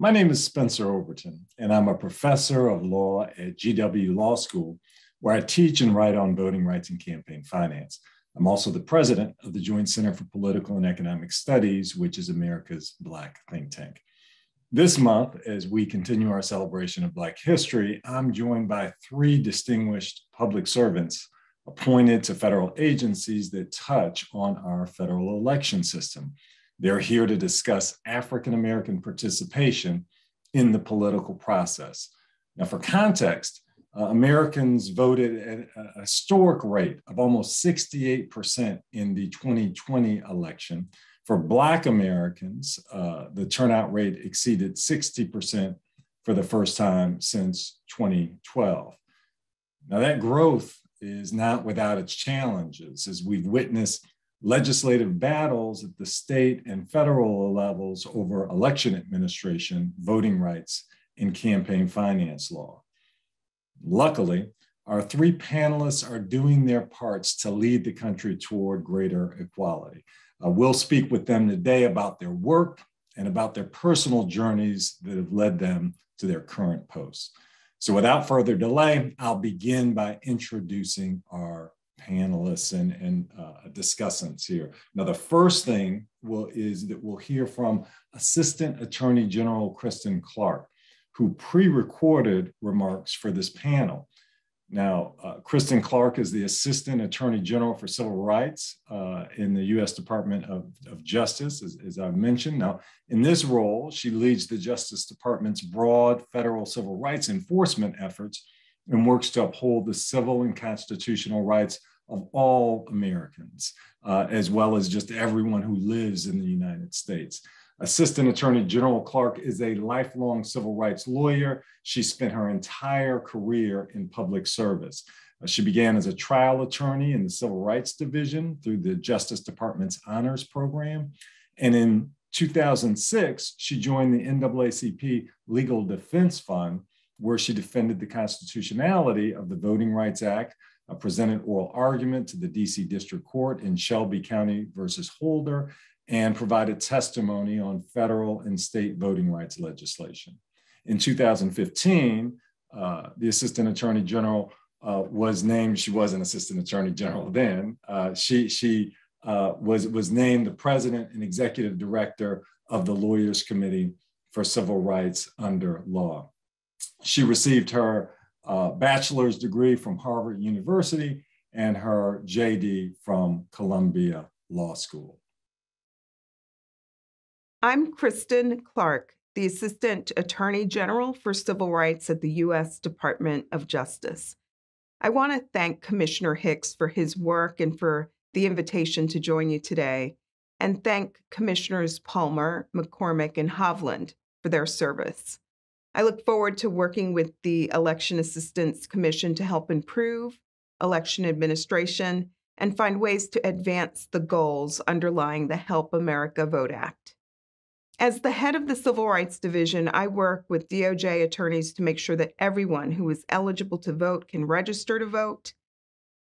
My name is Spencer Overton, and I'm a professor of law at GW Law School, where I teach and write on voting rights and campaign finance. I'm also the president of the Joint Center for Political and Economic Studies, which is America's Black think tank. This month, as we continue our celebration of Black history, I'm joined by three distinguished public servants appointed to federal agencies that touch on our federal election system. They're here to discuss African American participation in the political process. Now, for context, uh, Americans voted at a historic rate of almost 68% in the 2020 election. For Black Americans, uh, the turnout rate exceeded 60% for the first time since 2012. Now, that growth is not without its challenges, as we've witnessed legislative battles at the state and federal levels over election administration, voting rights, and campaign finance law. Luckily, our three panelists are doing their parts to lead the country toward greater equality. Uh, we'll speak with them today about their work and about their personal journeys that have led them to their current posts. So without further delay, I'll begin by introducing our panelists and, and uh, discussants here. Now, the first thing will, is that we'll hear from Assistant Attorney General Kristen Clarke, who pre-recorded remarks for this panel. Now, uh, Kristen Clarke is the Assistant Attorney General for Civil Rights uh, in the U.S. Department of, of Justice, as, as, I've mentioned. Now, in this role, she leads the Justice Department's broad federal civil rights enforcement efforts and works to uphold the civil and constitutional rights of all Americans, uh, as well as just everyone who lives in the United States. Assistant Attorney General Clarke is a lifelong civil rights lawyer. She spent her entire career in public service. Uh, she began as a trial attorney in the Civil Rights Division through the Justice Department's Honors Program. And in 2006, she joined the NAACP Legal Defense Fund, where she defended the constitutionality of the Voting Rights Act, uh, presented oral argument to the DC District Court in Shelby County versus Holder, and provided testimony on federal and state voting rights legislation. In 2015, uh, the Assistant Attorney General uh, was named, she was an Assistant Attorney General then, uh, she, she uh, was, was named the President and Executive Director of the Lawyers Committee for Civil Rights under law. She received her uh, bachelor's degree from Harvard University and her JD from Columbia Law School. I'm Kristen Clarke, the Assistant Attorney General for Civil Rights at the U.S. Department of Justice. I want to thank Commissioner Hicks for his work and for the invitation to join you today, and thank Commissioners Palmer, McCormick, and Hovland for their service. I look forward to working with the Election Assistance Commission to help improve election administration and find ways to advance the goals underlying the Help America Vote Act. As the head of the Civil Rights Division, I work with DOJ attorneys to make sure that everyone who is eligible to vote can register to vote,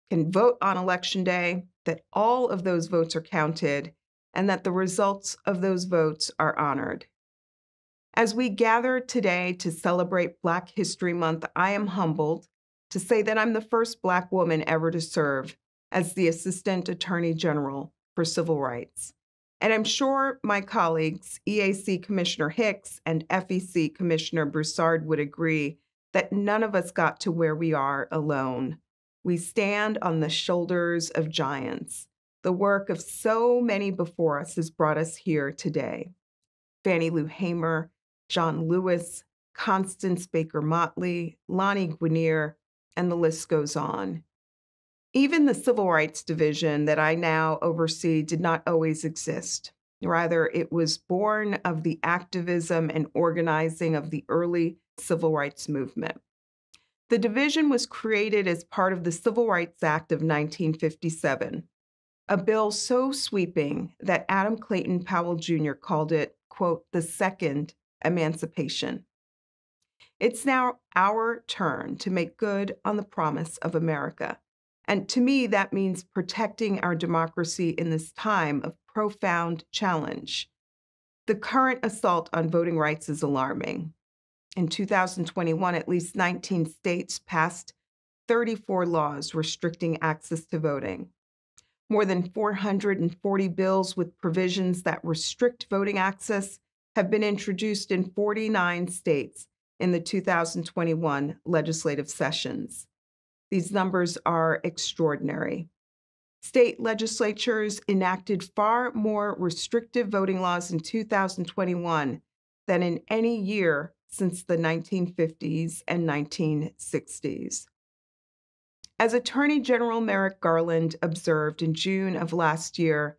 can vote on Election Day, that all of those votes are counted, and that the results of those votes are honored. As we gather today to celebrate Black History Month, I am humbled to say that I'm the first Black woman ever to serve as the Assistant Attorney General for Civil Rights. And I'm sure my colleagues, EAC Commissioner Hicks and FEC Commissioner Broussard, would agree that none of us got to where we are alone. We stand on the shoulders of giants. The work of so many before us has brought us here today. Fannie Lou Hamer, John Lewis, Constance Baker Motley, Lani Guinier, and the list goes on. Even the Civil Rights Division that I now oversee did not always exist. Rather, it was born of the activism and organizing of the early civil rights movement. The division was created as part of the Civil Rights Act of 1957, a bill so sweeping that Adam Clayton Powell Jr. called it, quote, the second emancipation. It's now our turn to make good on the promise of America. And to me, that means protecting our democracy in this time of profound challenge. The current assault on voting rights is alarming. In 2021, at least 19 states passed 34 laws restricting access to voting. More than 440 bills with provisions that restrict voting access have been introduced in 49 states in the 2021 legislative sessions. These numbers are extraordinary. State legislatures enacted far more restrictive voting laws in 2021 than in any year since the 1950s and 1960s. As Attorney General Merrick Garland observed in June of last year,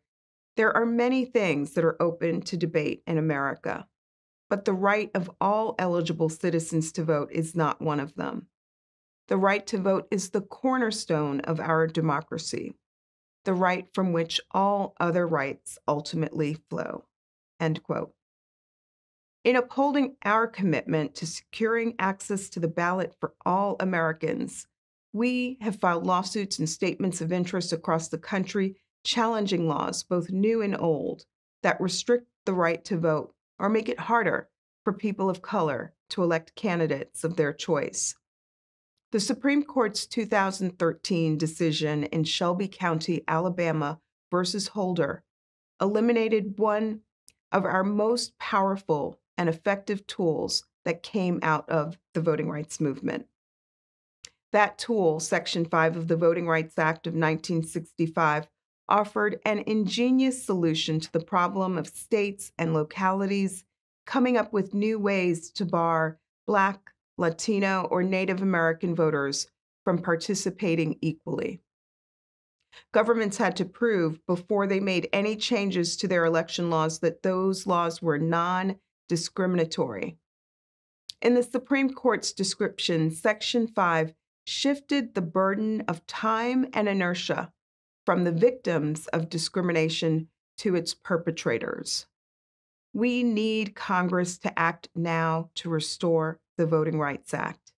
there are many things that are open to debate in America, but the right of all eligible citizens to vote is not one of them. The right to vote is the cornerstone of our democracy, the right from which all other rights ultimately flow. End quote. In upholding our commitment to securing access to the ballot for all Americans, we have filed lawsuits and statements of interest across the country challenging laws, both new and old, that restrict the right to vote or make it harder for people of color to elect candidates of their choice. The Supreme Court's 2013 decision in Shelby County, Alabama versus Holder eliminated one of our most powerful and effective tools that came out of the voting rights movement. That tool, Section 5 of the Voting Rights Act of 1965, offered an ingenious solution to the problem of states and localities coming up with new ways to bar Black, Latino, or Native American voters from participating equally. Governments had to prove before they made any changes to their election laws that those laws were non discriminatory. In the Supreme Court's description, Section 5 shifted the burden of time and inertia from the victims of discrimination to its perpetrators. We need Congress to act now to restore the Voting Rights Act.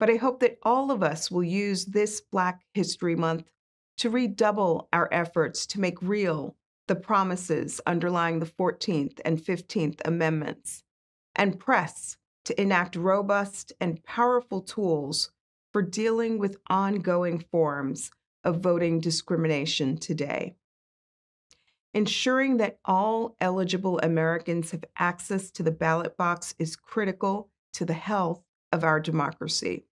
But I hope that all of us will use this Black History Month to redouble our efforts to make real the promises underlying the 14th and 15th Amendments and press to enact robust and powerful tools for dealing with ongoing forms of voting discrimination today. Ensuring that all eligible Americans have access to the ballot box is critical to the health of our democracy.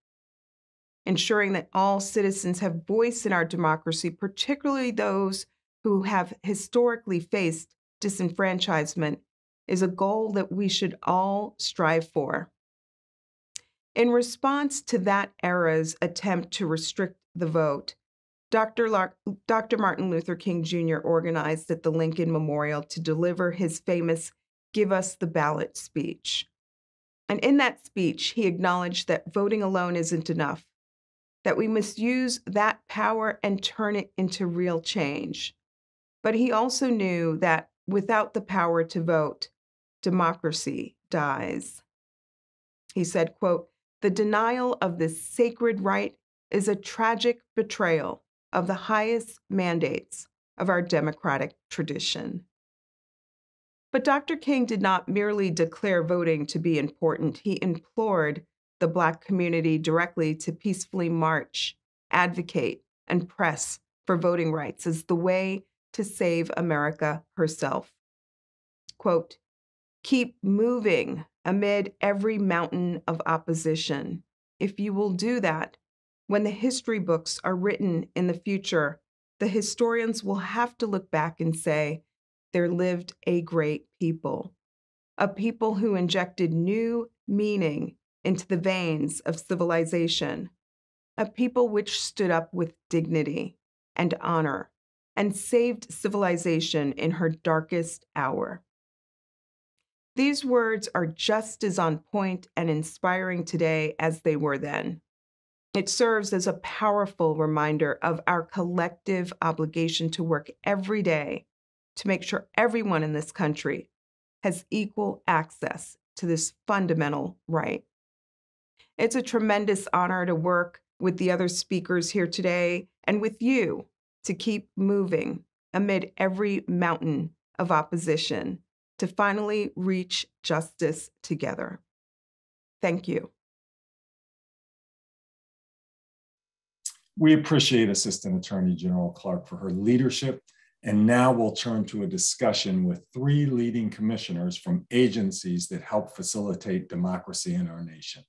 Ensuring that all citizens have voice in our democracy, particularly those who have historically faced disenfranchisement, is a goal that we should all strive for. In response to that era's attempt to restrict the vote, Dr. Dr. Martin Luther King Jr. organized at the Lincoln Memorial to deliver his famous Give Us the Ballot speech. And in that speech, he acknowledged that voting alone isn't enough, that we must use that power and turn it into real change. But he also knew that without the power to vote, democracy dies. He said, quote, the denial of this sacred right is a tragic betrayal of the highest mandates of our democratic tradition. But Dr. King did not merely declare voting to be important, he implored the Black community directly to peacefully march, advocate, and press for voting rights as the way to save America herself. Quote, keep moving amid every mountain of opposition. If you will do that, when the history books are written in the future, the historians will have to look back and say, there lived a great people, a people who injected new meaning into the veins of civilization, a people which stood up with dignity and honor and saved civilization in her darkest hour. These words are just as on point and inspiring today as they were then. It serves as a powerful reminder of our collective obligation to work every day to make sure everyone in this country has equal access to this fundamental right. It's a tremendous honor to work with the other speakers here today and with you to keep moving amid every mountain of opposition to finally reach justice together. Thank you. We appreciate Assistant Attorney General Clarke for her leadership. And now we'll turn to a discussion with three leading commissioners from agencies that help facilitate democracy in our nation.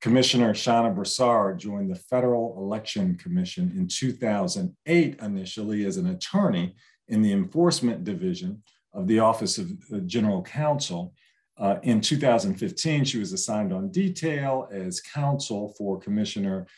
Commissioner Shana Broussard joined the Federal Election Commission in 2008 initially as an attorney in the Enforcement Division of the Office of General Counsel. Uh, in 2015, she was assigned on detail as counsel for Commissioner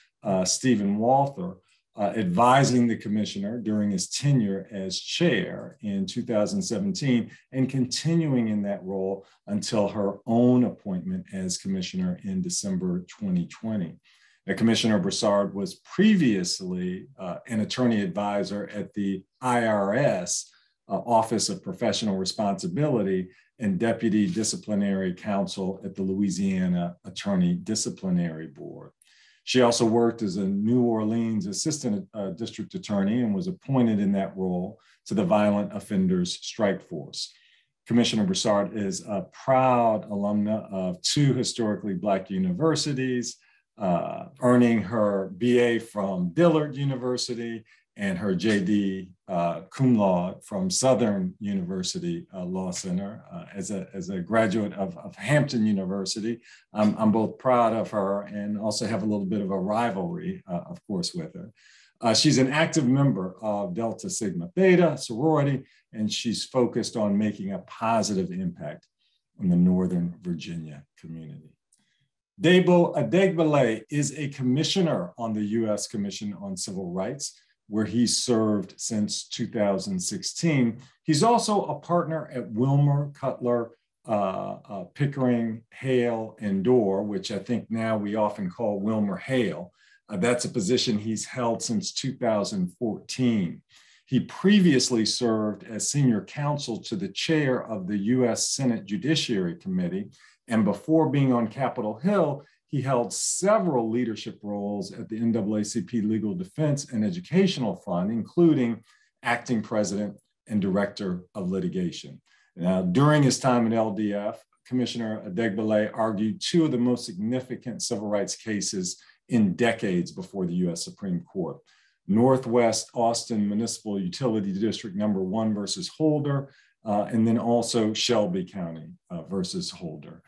Steven Walther, uh, advising the commissioner during his tenure as chair in 2017 and continuing in that role until her own appointment as commissioner in December 2020. Now, Commissioner Broussard was previously uh, an attorney advisor at the IRS uh, Office of Professional Responsibility and Deputy Disciplinary Counsel at the Louisiana Attorney Disciplinary Board. She also worked as a New Orleans Assistant uh, District Attorney and was appointed in that role to the Violent Offenders Strike Force. Commissioner Broussard is a proud alumna of two historically Black universities, uh, earning her BA from Dillard University and her JD uh, cum laude from Southern University uh, Law Center uh, as, a, as a graduate of, of Hampton University. I'm, I'm both proud of her and also have a little bit of a rivalry, uh, of course, with her. Uh, she's an active member of Delta Sigma Theta sorority, and she's focused on making a positive impact on the Northern Virginia community. Debo Adegbile is a commissioner on the US Commission on Civil Rights where he's served since 2016. He's also a partner at Wilmer Cutler, uh, uh, Pickering, Hale, and Dorr, which I think now we often call Wilmer Hale. Uh, that's a position he's held since 2014. He previously served as senior counsel to the chair of the US Senate Judiciary Committee. And before being on Capitol Hill, he held several leadership roles at the NAACP Legal Defense and Educational Fund, including acting president and director of litigation. Now, during his time at LDF, Commissioner Adegbile argued two of the most significant civil rights cases in decades before the US Supreme Court. Northwest Austin Municipal Utility District number one versus Holder, uh, and then also Shelby County uh, versus Holder.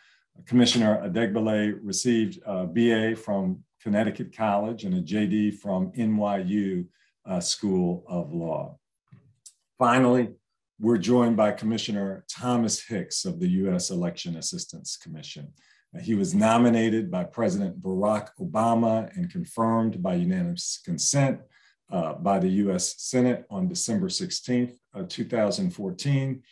Commissioner Adegbile received a BA from Connecticut College and a JD from NYU uh, School of Law. Finally, we're joined by Commissioner Thomas Hicks of the US Election Assistance Commission. Uh, he was nominated by President Barack Obama and confirmed by unanimous consent uh, by the US Senate on December 16th, 2014.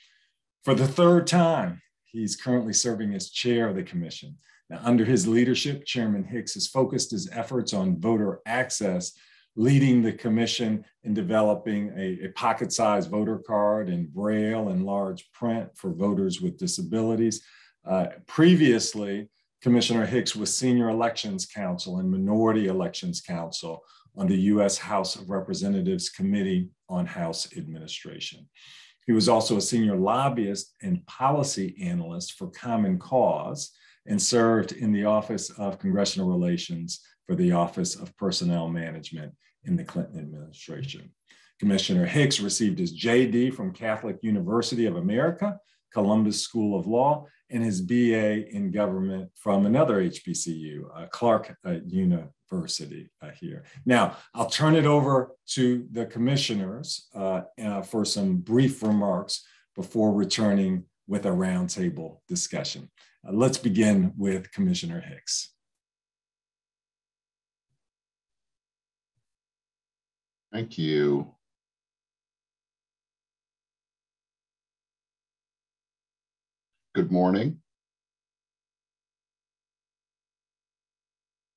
For the third time, He's currently serving as chair of the commission. Now, under his leadership, Chairman Hicks has focused his efforts on voter access, leading the commission in developing a, a pocket sized voter card in braille and large print for voters with disabilities. Uh, previously, Commissioner Hicks was senior elections counsel and minority elections counsel on the US House of Representatives Committee on House Administration. He was also a senior lobbyist and policy analyst for Common Cause and served in the Office of Congressional Relations for the Office of Personnel Management in the Clinton administration. Commissioner Hicks received his JD from Catholic University of America, Columbus School of Law, and his BA in government from another HBCU, uh, Clark uh, University uh, here. Now, I'll turn it over to the commissioners uh, uh, for some brief remarks before returning with a roundtable discussion. Uh, let's begin with Commissioner Hicks. Thank you. Good morning.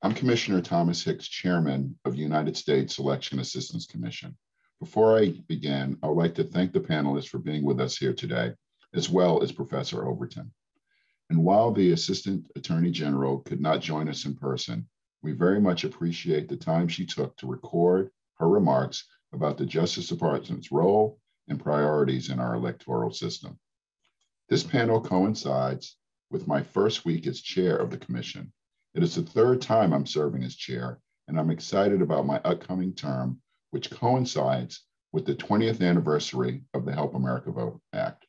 I'm Commissioner Thomas Hicks, Chairman of the United States Election Assistance Commission. Before I begin, I would like to thank the panelists for being with us here today, as well as Professor Overton. And while the Assistant Attorney General could not join us in person, we very much appreciate the time she took to record her remarks about the Justice Department's role and priorities in our electoral system. This panel coincides with my first week as chair of the commission. It is the third time I'm serving as chair, and I'm excited about my upcoming term, which coincides with the 20th anniversary of the Help America Vote Act.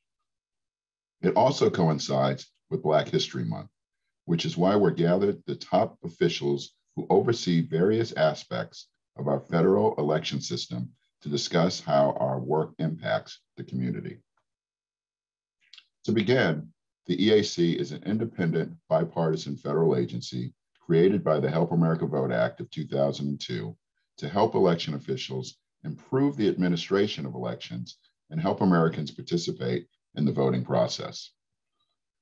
It also coincides with Black History Month, which is why we're gathered the top officials who oversee various aspects of our federal election system to discuss how our work impacts the community. To begin, the EAC is an independent, bipartisan federal agency created by the Help America Vote Act of 2002 to help election officials improve the administration of elections and help Americans participate in the voting process.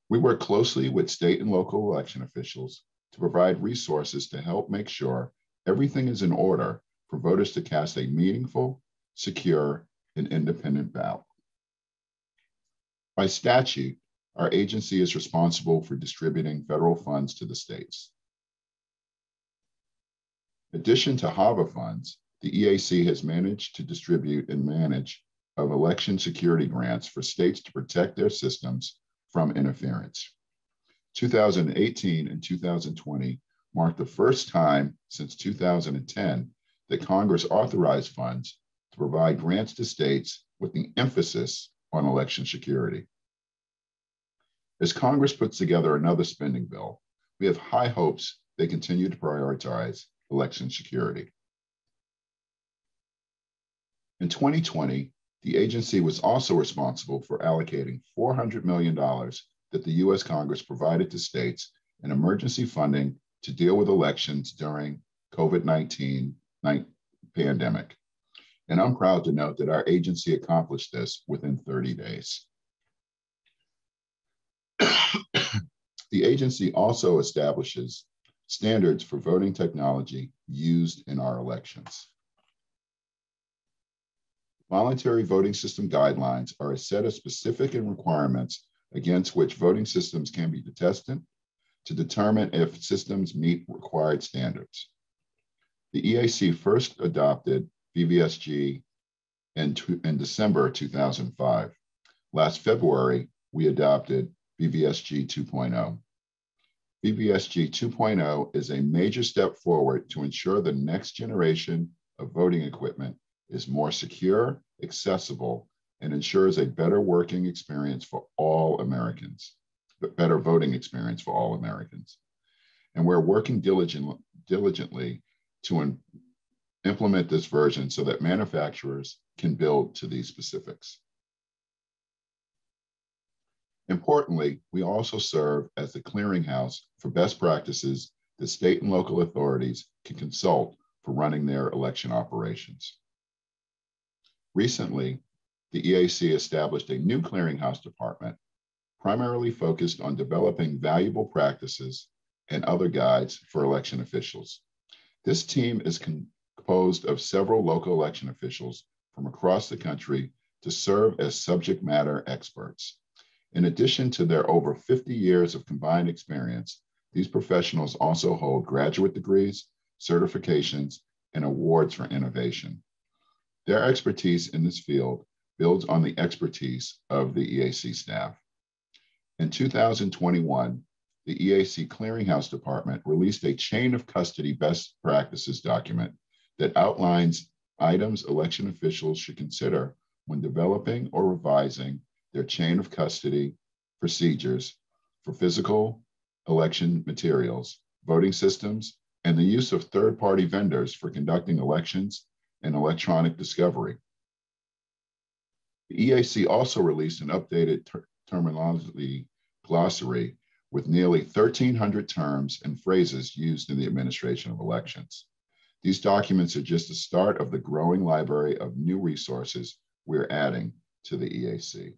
We work closely with state and local election officials to provide resources to help make sure everything is in order for voters to cast a meaningful, secure, and independent ballot. By statute, our agency is responsible for distributing federal funds to the states. In addition to HAVA funds, the EAC has managed to distribute and manage of election security grants for states to protect their systems from interference. 2018 and 2020 marked the first time since 2010 that Congress authorized funds to provide grants to states with the emphasis on election security. As Congress puts together another spending bill, we have high hopes they continue to prioritize election security. In 2020, the agency was also responsible for allocating $400 million that the US Congress provided to states in emergency funding to deal with elections during COVID-19 pandemic. And I'm proud to note that our agency accomplished this within 30 days. the agency also establishes standards for voting technology used in our elections. Voluntary voting system guidelines are a set of specific requirements against which voting systems can be tested to determine if systems meet required standards. The EAC first adopted VVSG in, in December 2005. Last February, we adopted VVSG 2.0. VVSG 2.0 is a major step forward to ensure the next generation of voting equipment is more secure, accessible, and ensures a better working experience for all Americans, but better voting experience for all Americans. And we're working diligent, diligently to implement this version so that manufacturers can build to these specifics. Importantly, we also serve as the clearinghouse for best practices that state and local authorities can consult for running their election operations. Recently, the EAC established a new clearinghouse department primarily focused on developing valuable practices and other guides for election officials. This team is composed of several local election officials from across the country to serve as subject matter experts. In addition to their over 50 years of combined experience, these professionals also hold graduate degrees, certifications, and awards for innovation. Their expertise in this field builds on the expertise of the EAC staff. In 2021, the EAC Clearinghouse Department released a chain of custody best practices document that outlines items election officials should consider when developing or revising their chain of custody procedures for physical election materials, voting systems, and the use of third party vendors for conducting elections and electronic discovery. The EAC also released an updated ter terminology glossary with nearly 1,300 terms and phrases used in the administration of elections. These documents are just the start of the growing library of new resources we're adding to the EAC.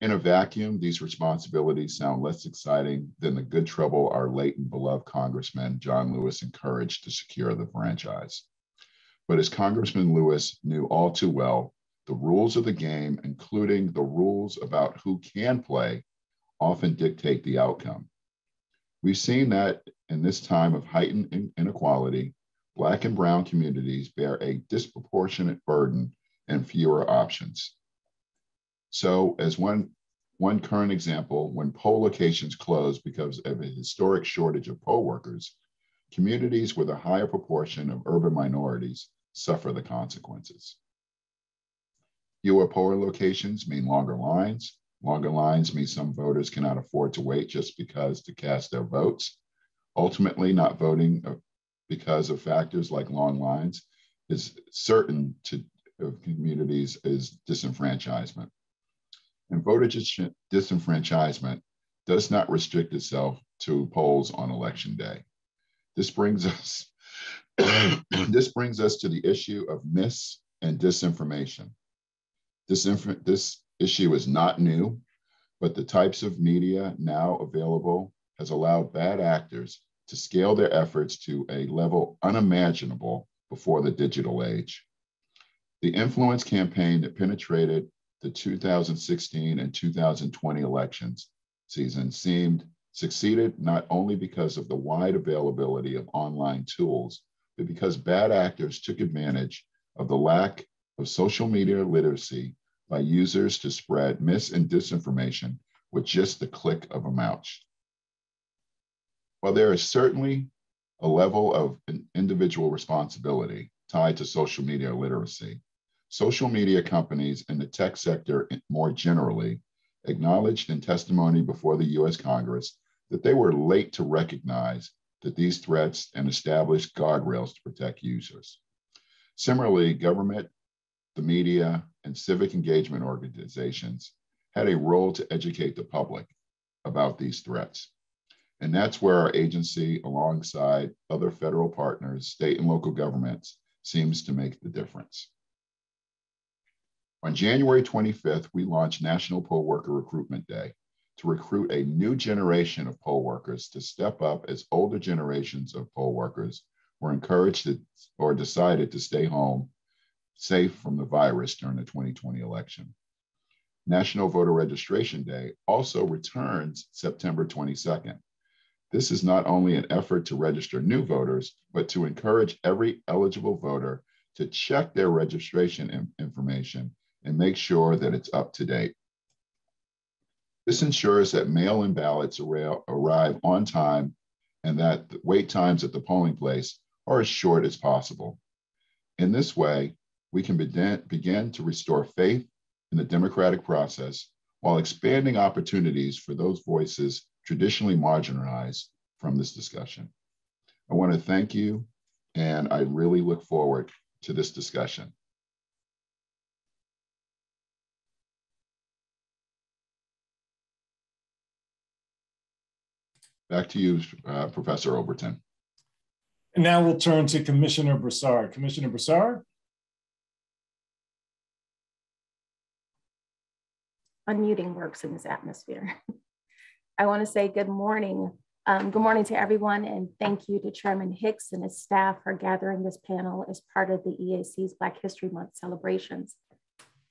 In a vacuum, these responsibilities sound less exciting than the good trouble our late and beloved Congressman John Lewis encouraged to secure the franchise. But as Congressman Lewis knew all too well, the rules of the game, including the rules about who can play, often dictate the outcome. We've seen that in this time of heightened inequality, Black and Brown communities bear a disproportionate burden and fewer options. So as one, one current example, when poll locations close because of a historic shortage of poll workers, communities with a higher proportion of urban minorities suffer the consequences. Fewer poll locations mean longer lines. Longer lines mean some voters cannot afford to wait just because to cast their votes. Ultimately, not voting uh, because of factors like long lines is certain to of communities is disenfranchisement. And voter disenfranchisement does not restrict itself to polls on election day. This brings us this brings us to the issue of mis and disinformation. This, this issue is not new, but the types of media now available has allowed bad actors to scale their efforts to a level unimaginable before the digital age. The influence campaign that penetrated the 2016 and 2020 elections season seemed succeeded not only because of the wide availability of online tools, but because bad actors took advantage of the lack of social media literacy by users to spread mis and disinformation with just the click of a mouse. While there is certainly a level of individual responsibility tied to social media literacy, social media companies and the tech sector more generally acknowledged in testimony before the US Congress that they were late to recognize that these threats and establish guardrails to protect users. Similarly, government, the media, and civic engagement organizations had a role to educate the public about these threats. And that's where our agency, alongside other federal partners, state and local governments, seems to make the difference. On January 25th, we launched National Poll Worker Recruitment Day, to recruit a new generation of poll workers to step up as older generations of poll workers were encouraged to, or decided to stay home safe from the virus during the 2020 election. National Voter Registration Day also returns September 22nd. This is not only an effort to register new voters, but to encourage every eligible voter to check their registration information and make sure that it's up to date. This ensures that mail-in ballots arrive on time and that wait times at the polling place are as short as possible. In this way, we can begin to restore faith in the democratic process while expanding opportunities for those voices traditionally marginalized from this discussion. I want to thank you, and I really look forward to this discussion. Back to you, uh, Professor Overton. And now we'll turn to Commissioner Broussard. Commissioner Broussard? Unmuting works in this atmosphere. I want to say good morning. Um, good morning to everyone, and thank you to Chairman Hicks and his staff for gathering this panel as part of the EAC's Black History Month celebrations.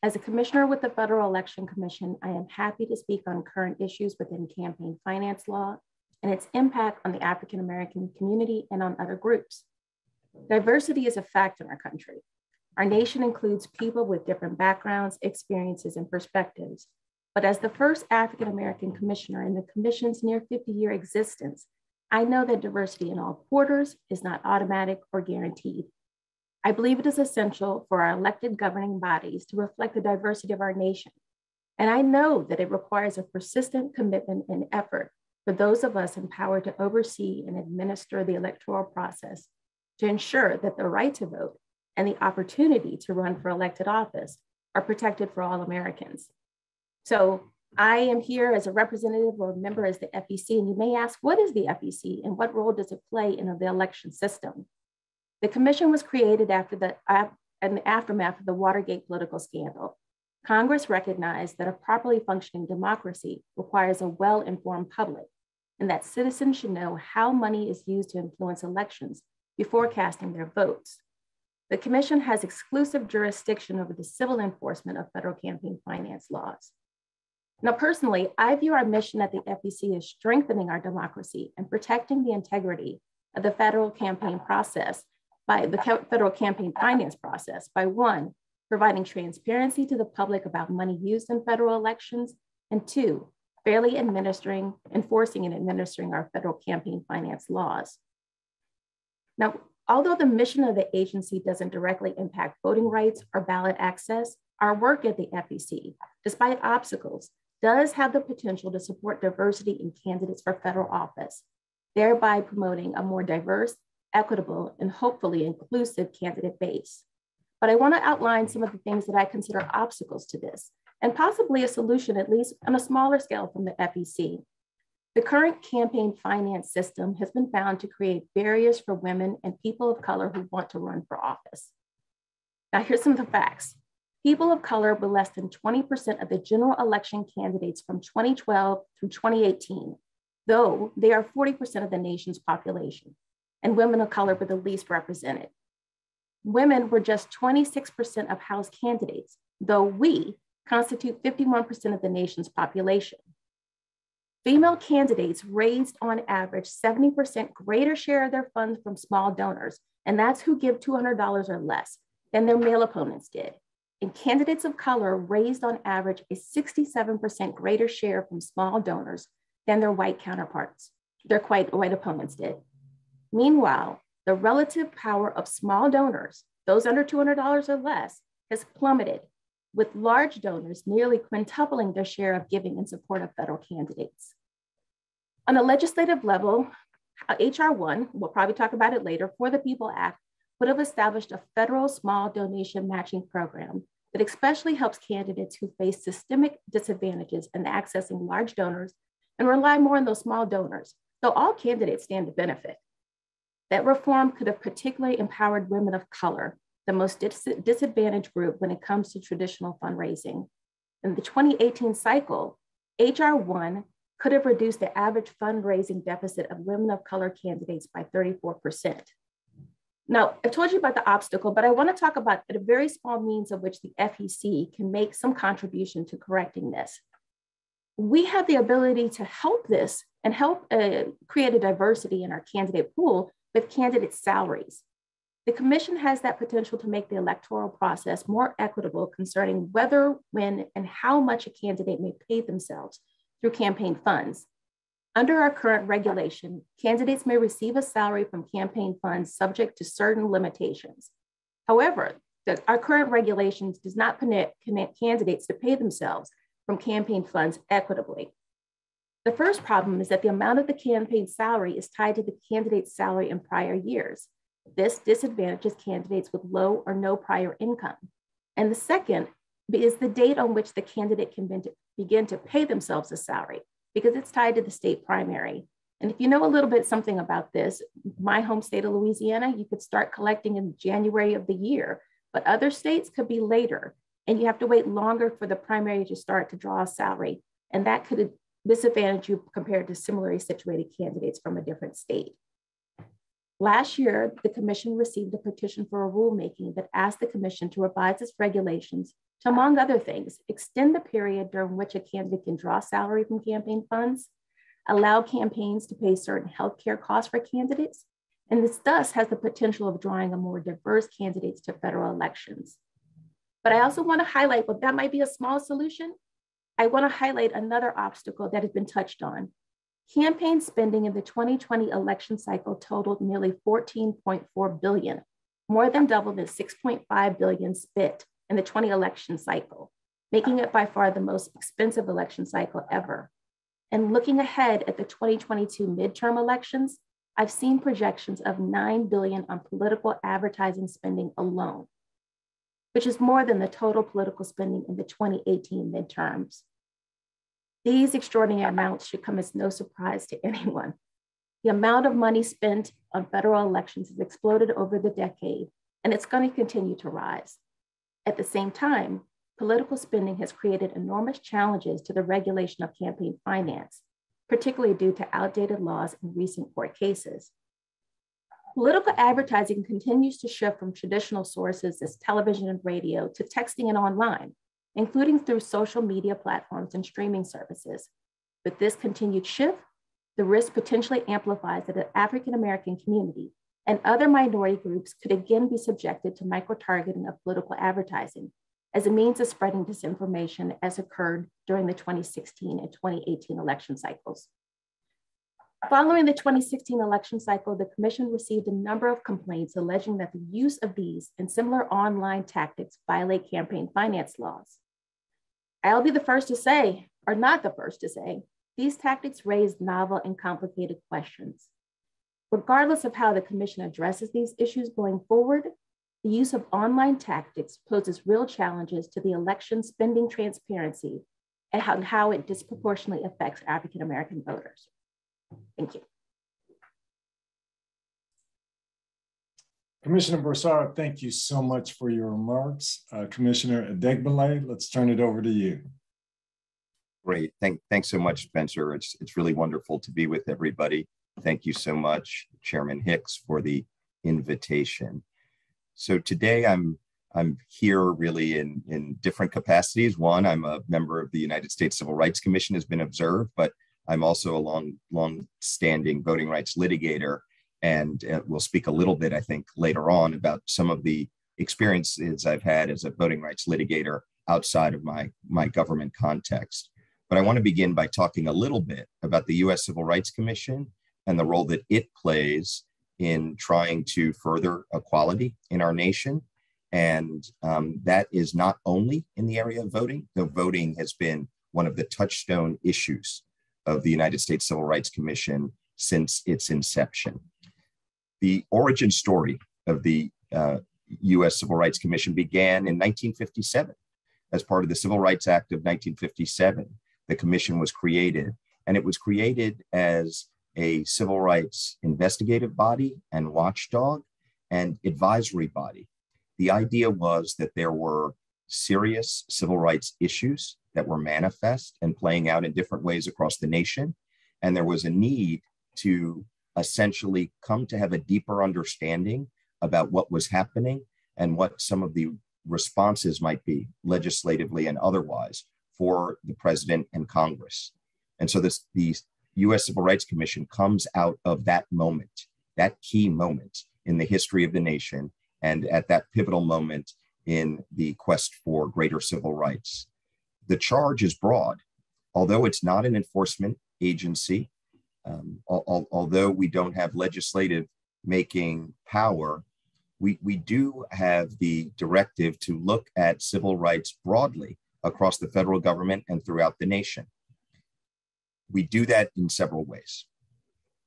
As a commissioner with the Federal Election Commission, I am happy to speak on current issues within campaign finance law and its impact on the African American community and on other groups. Diversity is a fact in our country. Our nation includes people with different backgrounds, experiences, and perspectives. But as the first African American commissioner in the commission's near 50 year existence, I know that diversity in all quarters is not automatic or guaranteed. I believe it is essential for our elected governing bodies to reflect the diversity of our nation. And I know that it requires a persistent commitment and effort for those of us empowered to oversee and administer the electoral process to ensure that the right to vote and the opportunity to run for elected office are protected for all Americans. So I am here as a representative or a member as the FEC, and you may ask, what is the FEC and what role does it play in the election system? The commission was created after the, in the aftermath of the Watergate political scandal. Congress recognized that a properly functioning democracy requires a well-informed public and that citizens should know how money is used to influence elections before casting their votes. The Commission has exclusive jurisdiction over the civil enforcement of federal campaign finance laws. Now, personally, I view our mission at the FEC as strengthening our democracy and protecting the integrity of the federal campaign process by the federal campaign finance process by one, providing transparency to the public about money used in federal elections, and two, fairly administering, enforcing and administering our federal campaign finance laws. Now, although the mission of the agency doesn't directly impact voting rights or ballot access, our work at the FEC, despite obstacles, does have the potential to support diversity in candidates for federal office, thereby promoting a more diverse, equitable, and hopefully inclusive candidate base. But I wanna outline some of the things that I consider obstacles to this, and possibly a solution, at least on a smaller scale from the FEC. The current campaign finance system has been found to create barriers for women and people of color who want to run for office. Now, here's some of the facts. People of color were less than 20% of the general election candidates from 2012 through 2018, though they are 40% of the nation's population, and women of color were the least represented. Women were just 26% of House candidates, though we constitute 51% of the nation's population. Female candidates raised on average 70% greater share of their funds from small donors, and that's who give $200 or less than their male opponents did. And candidates of color raised on average a 67% greater share from small donors than their white counterparts, their white, white opponents did. Meanwhile, the relative power of small donors, those under $200 or less, has plummeted with large donors nearly quintupling their share of giving in support of federal candidates. On a legislative level, HR 1, we'll probably talk about it later, For the People Act would have established a federal small donation matching program that especially helps candidates who face systemic disadvantages in accessing large donors and rely more on those small donors, though all candidates stand to benefit. That reform could have particularly empowered women of color the most dis disadvantaged group when it comes to traditional fundraising. In the 2018 cycle, HR 1 could have reduced the average fundraising deficit of women of color candidates by 34%. Now, I've told you about the obstacle, but I want to talk about the very small means of which the FEC can make some contribution to correcting this. We have the ability to help this and help uh, create a diversity in our candidate pool with candidate salaries. The commission has that potential to make the electoral process more equitable concerning whether, when, and how much a candidate may pay themselves through campaign funds. Under our current regulation, candidates may receive a salary from campaign funds subject to certain limitations. However, the, our current regulations does not permit candidates to pay themselves from campaign funds equitably. The first problem is that the amount of the campaign salary is tied to the candidate's salary in prior years. This disadvantages candidates with low or no prior income. And the second is the date on which the candidate can begin to pay themselves a salary because it's tied to the state primary. And if you know a little bit something about this, my home state of Louisiana, you could start collecting in January of the year, but other states could be later. And you have to wait longer for the primary to start to draw a salary. And that could disadvantage you compared to similarly situated candidates from a different state. Last year, the commission received a petition for a rulemaking that asked the commission to revise its regulations to, among other things, extend the period during which a candidate can draw salary from campaign funds, allow campaigns to pay certain healthcare costs for candidates, and this thus has the potential of drawing a more diverse candidates to federal elections. But I also want to highlight, well, that might be a small solution. I want to highlight another obstacle that has been touched on, Campaign spending in the 2020 election cycle totaled nearly 14.4 billion, more than double the 6.5 billion spent in the 20 election cycle, making it by far the most expensive election cycle ever. And looking ahead at the 2022 midterm elections, I've seen projections of 9 billion on political advertising spending alone, which is more than the total political spending in the 2018 midterms. These extraordinary amounts should come as no surprise to anyone. The amount of money spent on federal elections has exploded over the decade, and it's going to continue to rise. At the same time, political spending has created enormous challenges to the regulation of campaign finance, particularly due to outdated laws and recent court cases. Political advertising continues to shift from traditional sources as television and radio to texting and online, including through social media platforms and streaming services. With this continued shift, the risk potentially amplifies that the African American community, and other minority groups could again be subjected to micro-targeting of political advertising as a means of spreading disinformation as occurred during the 2016 and 2018 election cycles. Following the 2016 election cycle, the Commission received a number of complaints alleging that the use of these and similar online tactics violate campaign finance laws. I'll be the first to say, or not the first to say, these tactics raise novel and complicated questions. Regardless of how the Commission addresses these issues going forward, the use of online tactics poses real challenges to the election spending transparency and how, how it disproportionately affects African American voters. Thank you. Commissioner Broussard, thank you so much for your remarks. Uh, Commissioner Adegbile, let's turn it over to you. Great. Thank, thanks so much, Spencer. It's, it's really wonderful to be with everybody. Thank you so much, Chairman Hicks, for the invitation. So today I'm I'm here really in, in different capacities. One, I'm a member of the United States Civil Rights Commission has been observed, but I'm also a long, long standing voting rights litigator. And uh, we'll speak a little bit, I think, later on about some of the experiences I've had as a voting rights litigator outside of my, my government context. But I want to begin by talking a little bit about the US Civil Rights Commission and the role that it plays in trying to further equality in our nation. And um, that is not only in the area of voting, though voting has been one of the touchstone issues of the United States Civil Rights Commission since its inception. The origin story of the uh, US Civil Rights Commission began in 1957 as part of the Civil Rights Act of 1957. The commission was created, and it was created as a civil rights investigative body and watchdog and advisory body. The idea was that there were serious civil rights issues that were manifest and playing out in different ways across the nation. And there was a need to essentially come to have a deeper understanding about what was happening and what some of the responses might be, legislatively and otherwise, for the president and Congress. And so this, the US Civil Rights Commission comes out of that moment, that key moment in the history of the nation, and at that pivotal moment in the quest for greater civil rights. The charge is broad, although it's not an enforcement agency, um, al- although we don't have legislative making power, we, we do have the directive to look at civil rights broadly across the federal government and throughout the nation. We do that in several ways.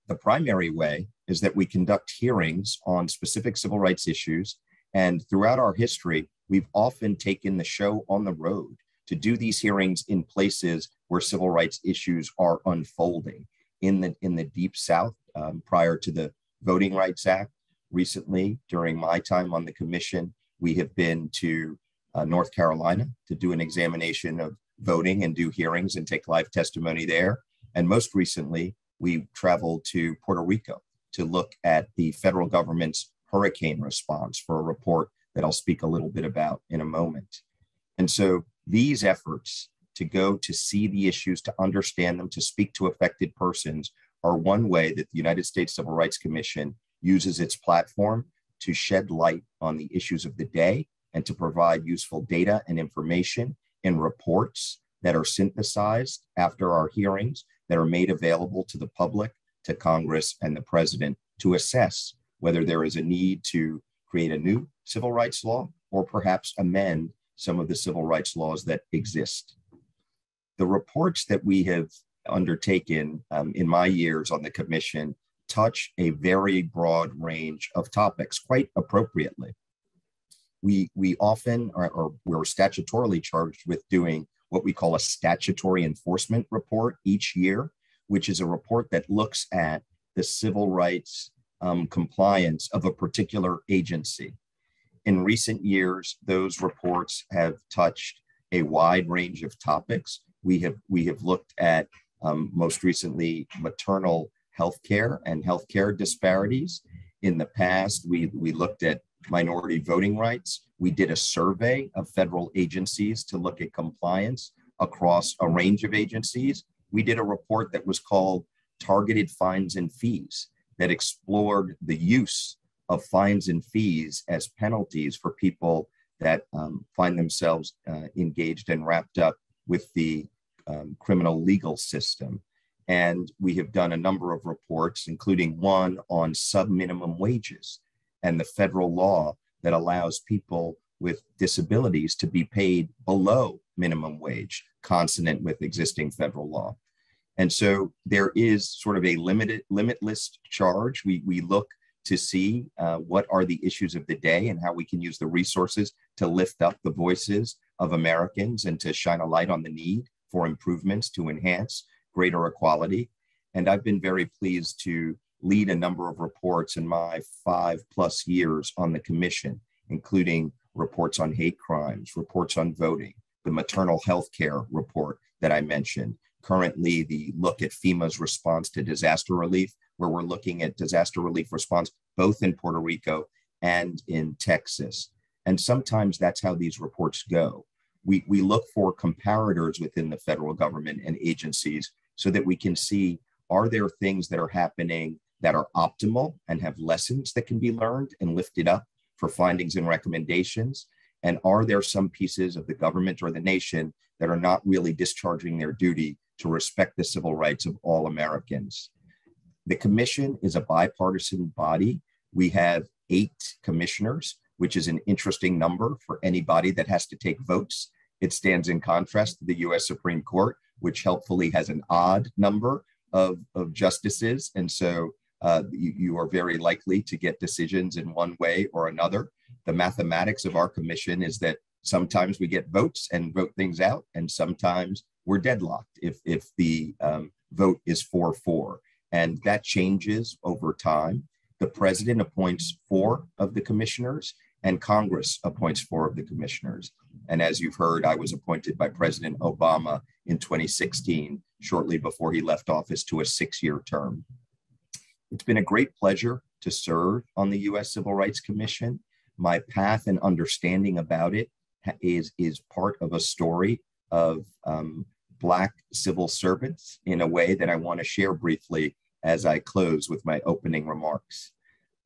The primary way is that we conduct hearings on specific civil rights issues. And throughout our history, we've often taken the show on the road to do these hearings in places where civil rights issues are unfolding in the in the deep south um, prior to the voting rights act recently during my time on the commission we have been to uh, north carolina to do an examination of voting and do hearings and take live testimony there and most recently, we traveled to Puerto Rico to look at the federal government's hurricane response for a report that I'll speak a little bit about in a moment. And so these efforts to go to see the issues, to understand them, to speak to affected persons are one way that the United States Civil Rights Commission uses its platform to shed light on the issues of the day and to provide useful data and information in reports that are synthesized after our hearings that are made available to the public, to Congress, and the president to assess whether there is a need to create a new civil rights law or perhaps amend some of the civil rights laws that exist. The reports that we have undertaken um, in my years on the commission touch a very broad range of topics quite appropriately. We, we often are, or we're statutorily charged with doing what we call a statutory enforcement report each year, which is a report that looks at the civil rights um, compliance of a particular agency. In recent years, those reports have touched a wide range of topics. We have we have looked at um, most recently maternal health care and health care disparities. In the past, we we looked at minority voting rights. We did a survey of federal agencies to look at compliance across a range of agencies. We did a report that was called Targeted Fines and Fees that explored the use of fines and fees as penalties for people that um, find themselves uh, engaged and wrapped up with the um, criminal legal system. And we have done a number of reports, including one on sub minimum wages and the federal law that allows people with disabilities to be paid below minimum wage, consonant with existing federal law. And so there is sort of a limited, limitless charge. We, we look to see uh, what are the issues of the day and how we can use the resources to lift up the voices of Americans and to shine a light on the need for improvements to enhance greater equality. And I've been very pleased to lead a number of reports in my five plus years on the commission, including reports on hate crimes, reports on voting, the maternal health care report that I mentioned, currently the look at FEMA's response to disaster relief, where we're looking at disaster relief response both in Puerto Rico and in Texas. And sometimes that's how these reports go. We, we look for comparators within the federal government and agencies so that we can see are there things that are happening that are optimal and have lessons that can be learned and lifted up for findings and recommendations? And are there some pieces of the government or the nation that are not really discharging their duty to respect the civil rights of all Americans? The commission is a bipartisan body. We have eight commissioners, which is an interesting number for anybody that has to take votes. It stands in contrast to the US Supreme Court, which helpfully has an odd number of, of justices. And so uh, you, you, are very likely to get decisions in one way or another. The mathematics of our commission is that sometimes we get votes and vote things out, and sometimes we're deadlocked if, if the um, vote is 4 4. And that changes over time. The president appoints four of the commissioners, and Congress appoints four of the commissioners. And as you've heard, I was appointed by President Obama in 2016, shortly before he left office to a six year term. It's been a great pleasure to serve on the U.S. Civil Rights Commission. My path and understanding about it is, is part of a story of um, Black civil servants in a way that I want to share briefly as I close with my opening remarks.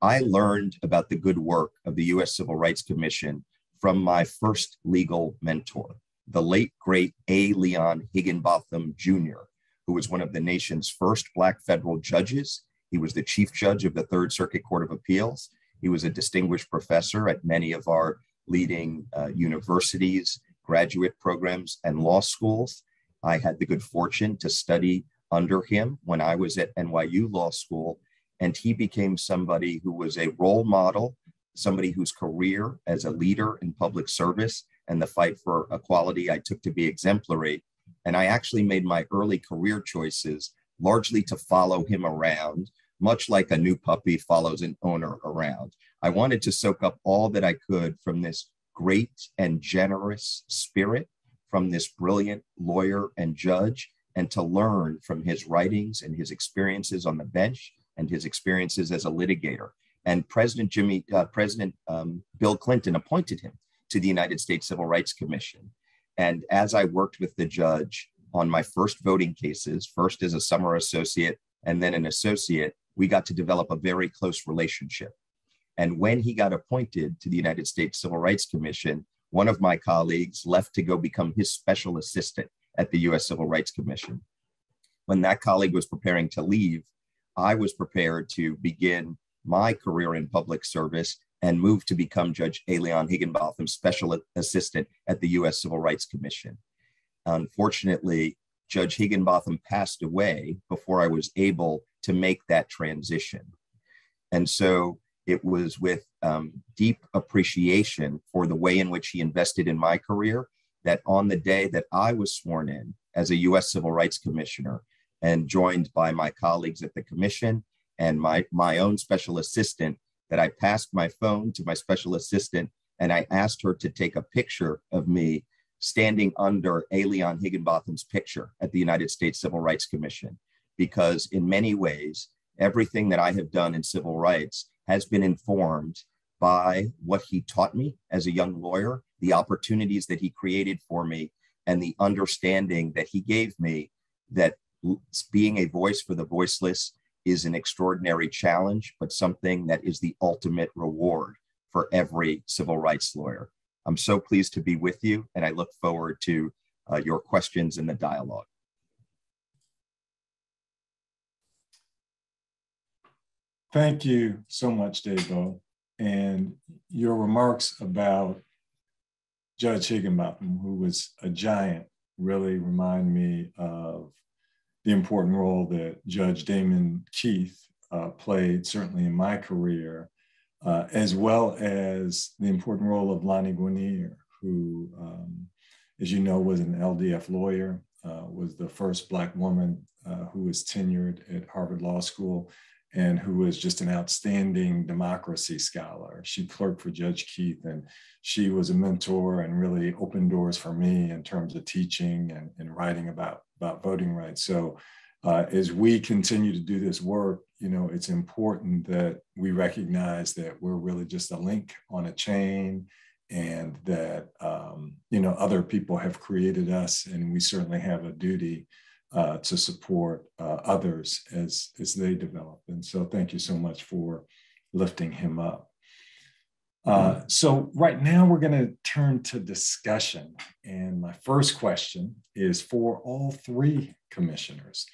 I learned about the good work of the U.S. Civil Rights Commission from my first legal mentor, the late, great A. Leon Higginbotham Jr., who was one of the nation's first Black federal judges he was the chief judge of the Third Circuit Court of Appeals. He was a distinguished professor at many of our leading uh, universities, graduate programs, and law schools. I had the good fortune to study under him when I was at NYU Law School, and he became somebody who was a role model, somebody whose career as a leader in public service and the fight for equality I took to be exemplary. And I actually made my early career choices largely to follow him around much like a new puppy follows an owner around. I wanted to soak up all that I could from this great and generous spirit, from this brilliant lawyer and judge, and to learn from his writings and his experiences on the bench and his experiences as a litigator. And President Jimmy, uh, President um, Bill Clinton appointed him to the United States Civil Rights Commission. And as I worked with the judge on my first voting cases, first as a summer associate and then an associate, we got to develop a very close relationship. And when he got appointed to the United States Civil Rights Commission, one of my colleagues left to go become his special assistant at the US Civil Rights Commission. When that colleague was preparing to leave, I was prepared to begin my career in public service and move to become Judge. Leon Higginbotham, special assistant at the US Civil Rights Commission. Unfortunately, Judge Higginbotham passed away before I was able to make that transition. And so it was with um, deep appreciation for the way in which he invested in my career that on the day that I was sworn in as a US Civil Rights Commissioner and joined by my colleagues at the commission and my, my own special assistant, that I passed my phone to my special assistant and I asked her to take a picture of me standing under A. Leon Higginbotham's picture at the United States Civil Rights Commission because in many ways, everything that I have done in civil rights has been informed by what he taught me as a young lawyer, the opportunities that he created for me, and the understanding that he gave me that being a voice for the voiceless is an extraordinary challenge, but something that is the ultimate reward for every civil rights lawyer. I'm so pleased to be with you, and I look forward to uh, your questions in the dialogue. Thank you so much, Debo. And your remarks about Judge Higginbotham, who was a giant, really remind me of the important role that Judge Damon Keith uh, played, certainly in my career, uh, as well as the important role of Lani Guinier, who, um, as you know, was an LDF lawyer, uh, was the first Black woman uh, who was tenured at Harvard Law School, and who was just an outstanding democracy scholar. She clerked for Judge Keith, and she was a mentor and really opened doors for me in terms of teaching and, and writing about, about voting rights. So uh, as we continue to do this work, you know, it's important that we recognize that we're really just a link on a chain and that, um, you know, other people have created us and we certainly have a duty uh, to support uh, others as, as they develop. And so thank you so much for lifting him up. Uh, so right now we're going to turn to discussion. And my first question is for all three commissioners.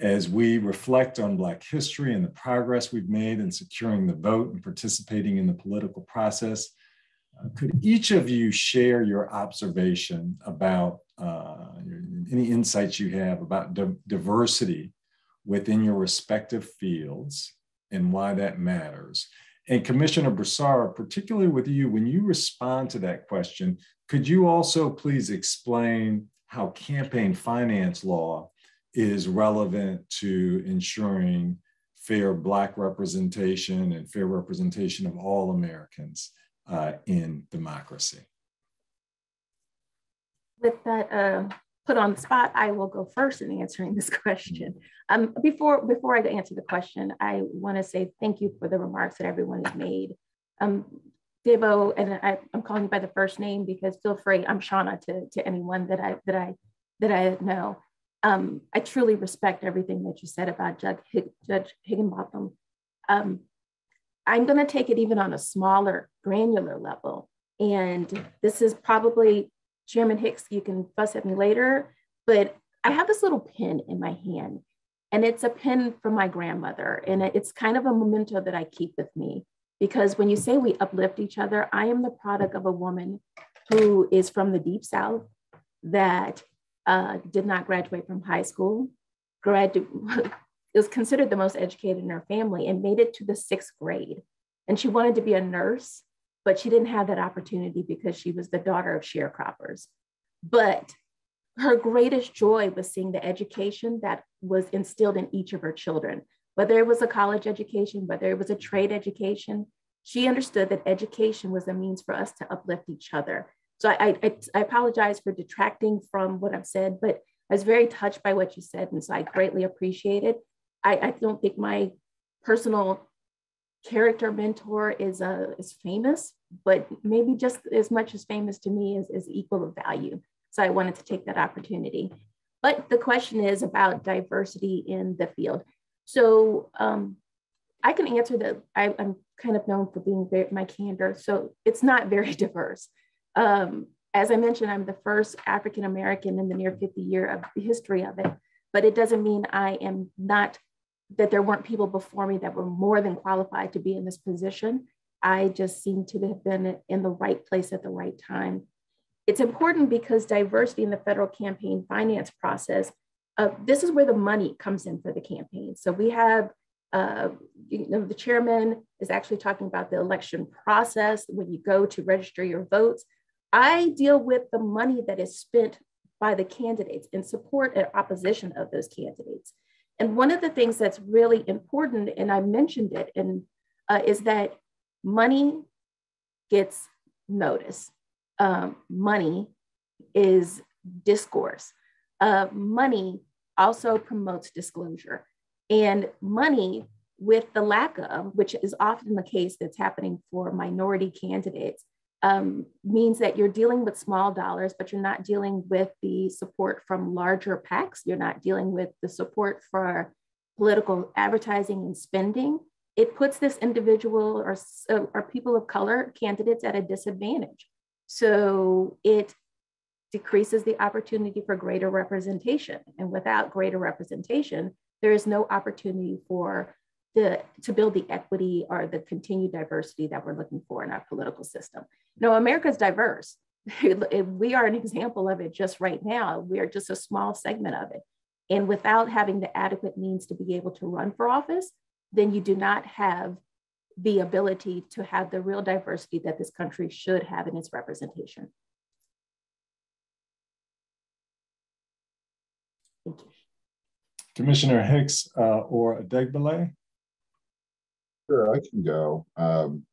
As we reflect on Black history and the progress we've made in securing the vote and participating in the political process, uh, could each of you share your observation about uh, any insights you have about di- diversity within your respective fields and why that matters? And Commissioner Broussard, particularly with you, when you respond to that question, could you also please explain how campaign finance law is relevant to ensuring fair Black representation and fair representation of all Americans uh, in democracy. With that uh, put on the spot, I will go first in answering this question. Um, before, before I answer the question, I want to say thank you for the remarks that everyone has made. Um, Debo, and I, am calling you by the first name because feel free, I'm Shana to, to anyone that I that I that I know. Um, I truly respect everything that you said about Judge, Judge Higginbotham. Um, I'm going to take it even on a smaller, granular level. And this is probably Chairman Hicks, you can fuss at me later, but I have this little pin in my hand, and it's a pin from my grandmother. And it's kind of a memento that I keep with me because when you say we uplift each other, I am the product of a woman who is from the deep South that uh, did not graduate from high school, grad was considered the most educated in her family and made it to the sixth grade. And she wanted to be a nurse, but she didn't have that opportunity because she was the daughter of sharecroppers. But her greatest joy was seeing the education that was instilled in each of her children, whether it was a college education, whether it was a trade education. She understood that education was a means for us to uplift each other. So I, I, I apologize for detracting from what I've said, but I was very touched by what you said. And so I greatly appreciate it. I, I don't think my personal character mentor is uh, is famous, but maybe just as much as famous to me is, is equal of value. So I wanted to take that opportunity. But the question is about diversity in the field. So um, I can answer that. I, am kind of known for being very, my candor. So it's not very diverse. Um, as I mentioned, I'm the first African American in the near 50 year of the history of it, but it doesn't mean I am not that there weren't people before me that were more than qualified to be in this position. I just seem to have been in the right place at the right time. It's important because diversity in the federal campaign finance process, uh, this is where the money comes in for the campaign. So we have, uh, you know, the chairman is actually talking about the election process when you go to register your votes. I deal with the money that is spent by the candidates in support and opposition of those candidates. And one of the things that's really important, and I mentioned it, and uh, is that money gets notice. Um, money is discourse. Uh, money also promotes disclosure. And money, with the lack of, which is often the case that's happening for minority candidates, um, means that you're dealing with small dollars, but you're not dealing with the support from larger PACs. You're not dealing with the support for political advertising and spending, it puts this individual or, or people of color candidates at a disadvantage. So it decreases the opportunity for greater representation. And without greater representation, there is no opportunity for the, to build the equity or the continued diversity that we're looking for in our political system. You know, America's diverse. we are an example of it just right now. We are just a small segment of it. And without having the adequate means to be able to run for office, then you do not have the ability to have the real diversity that this country should have in its representation. Thank you. Commissioner Hicks uh, or Adegbile? Sure, I can go. Um,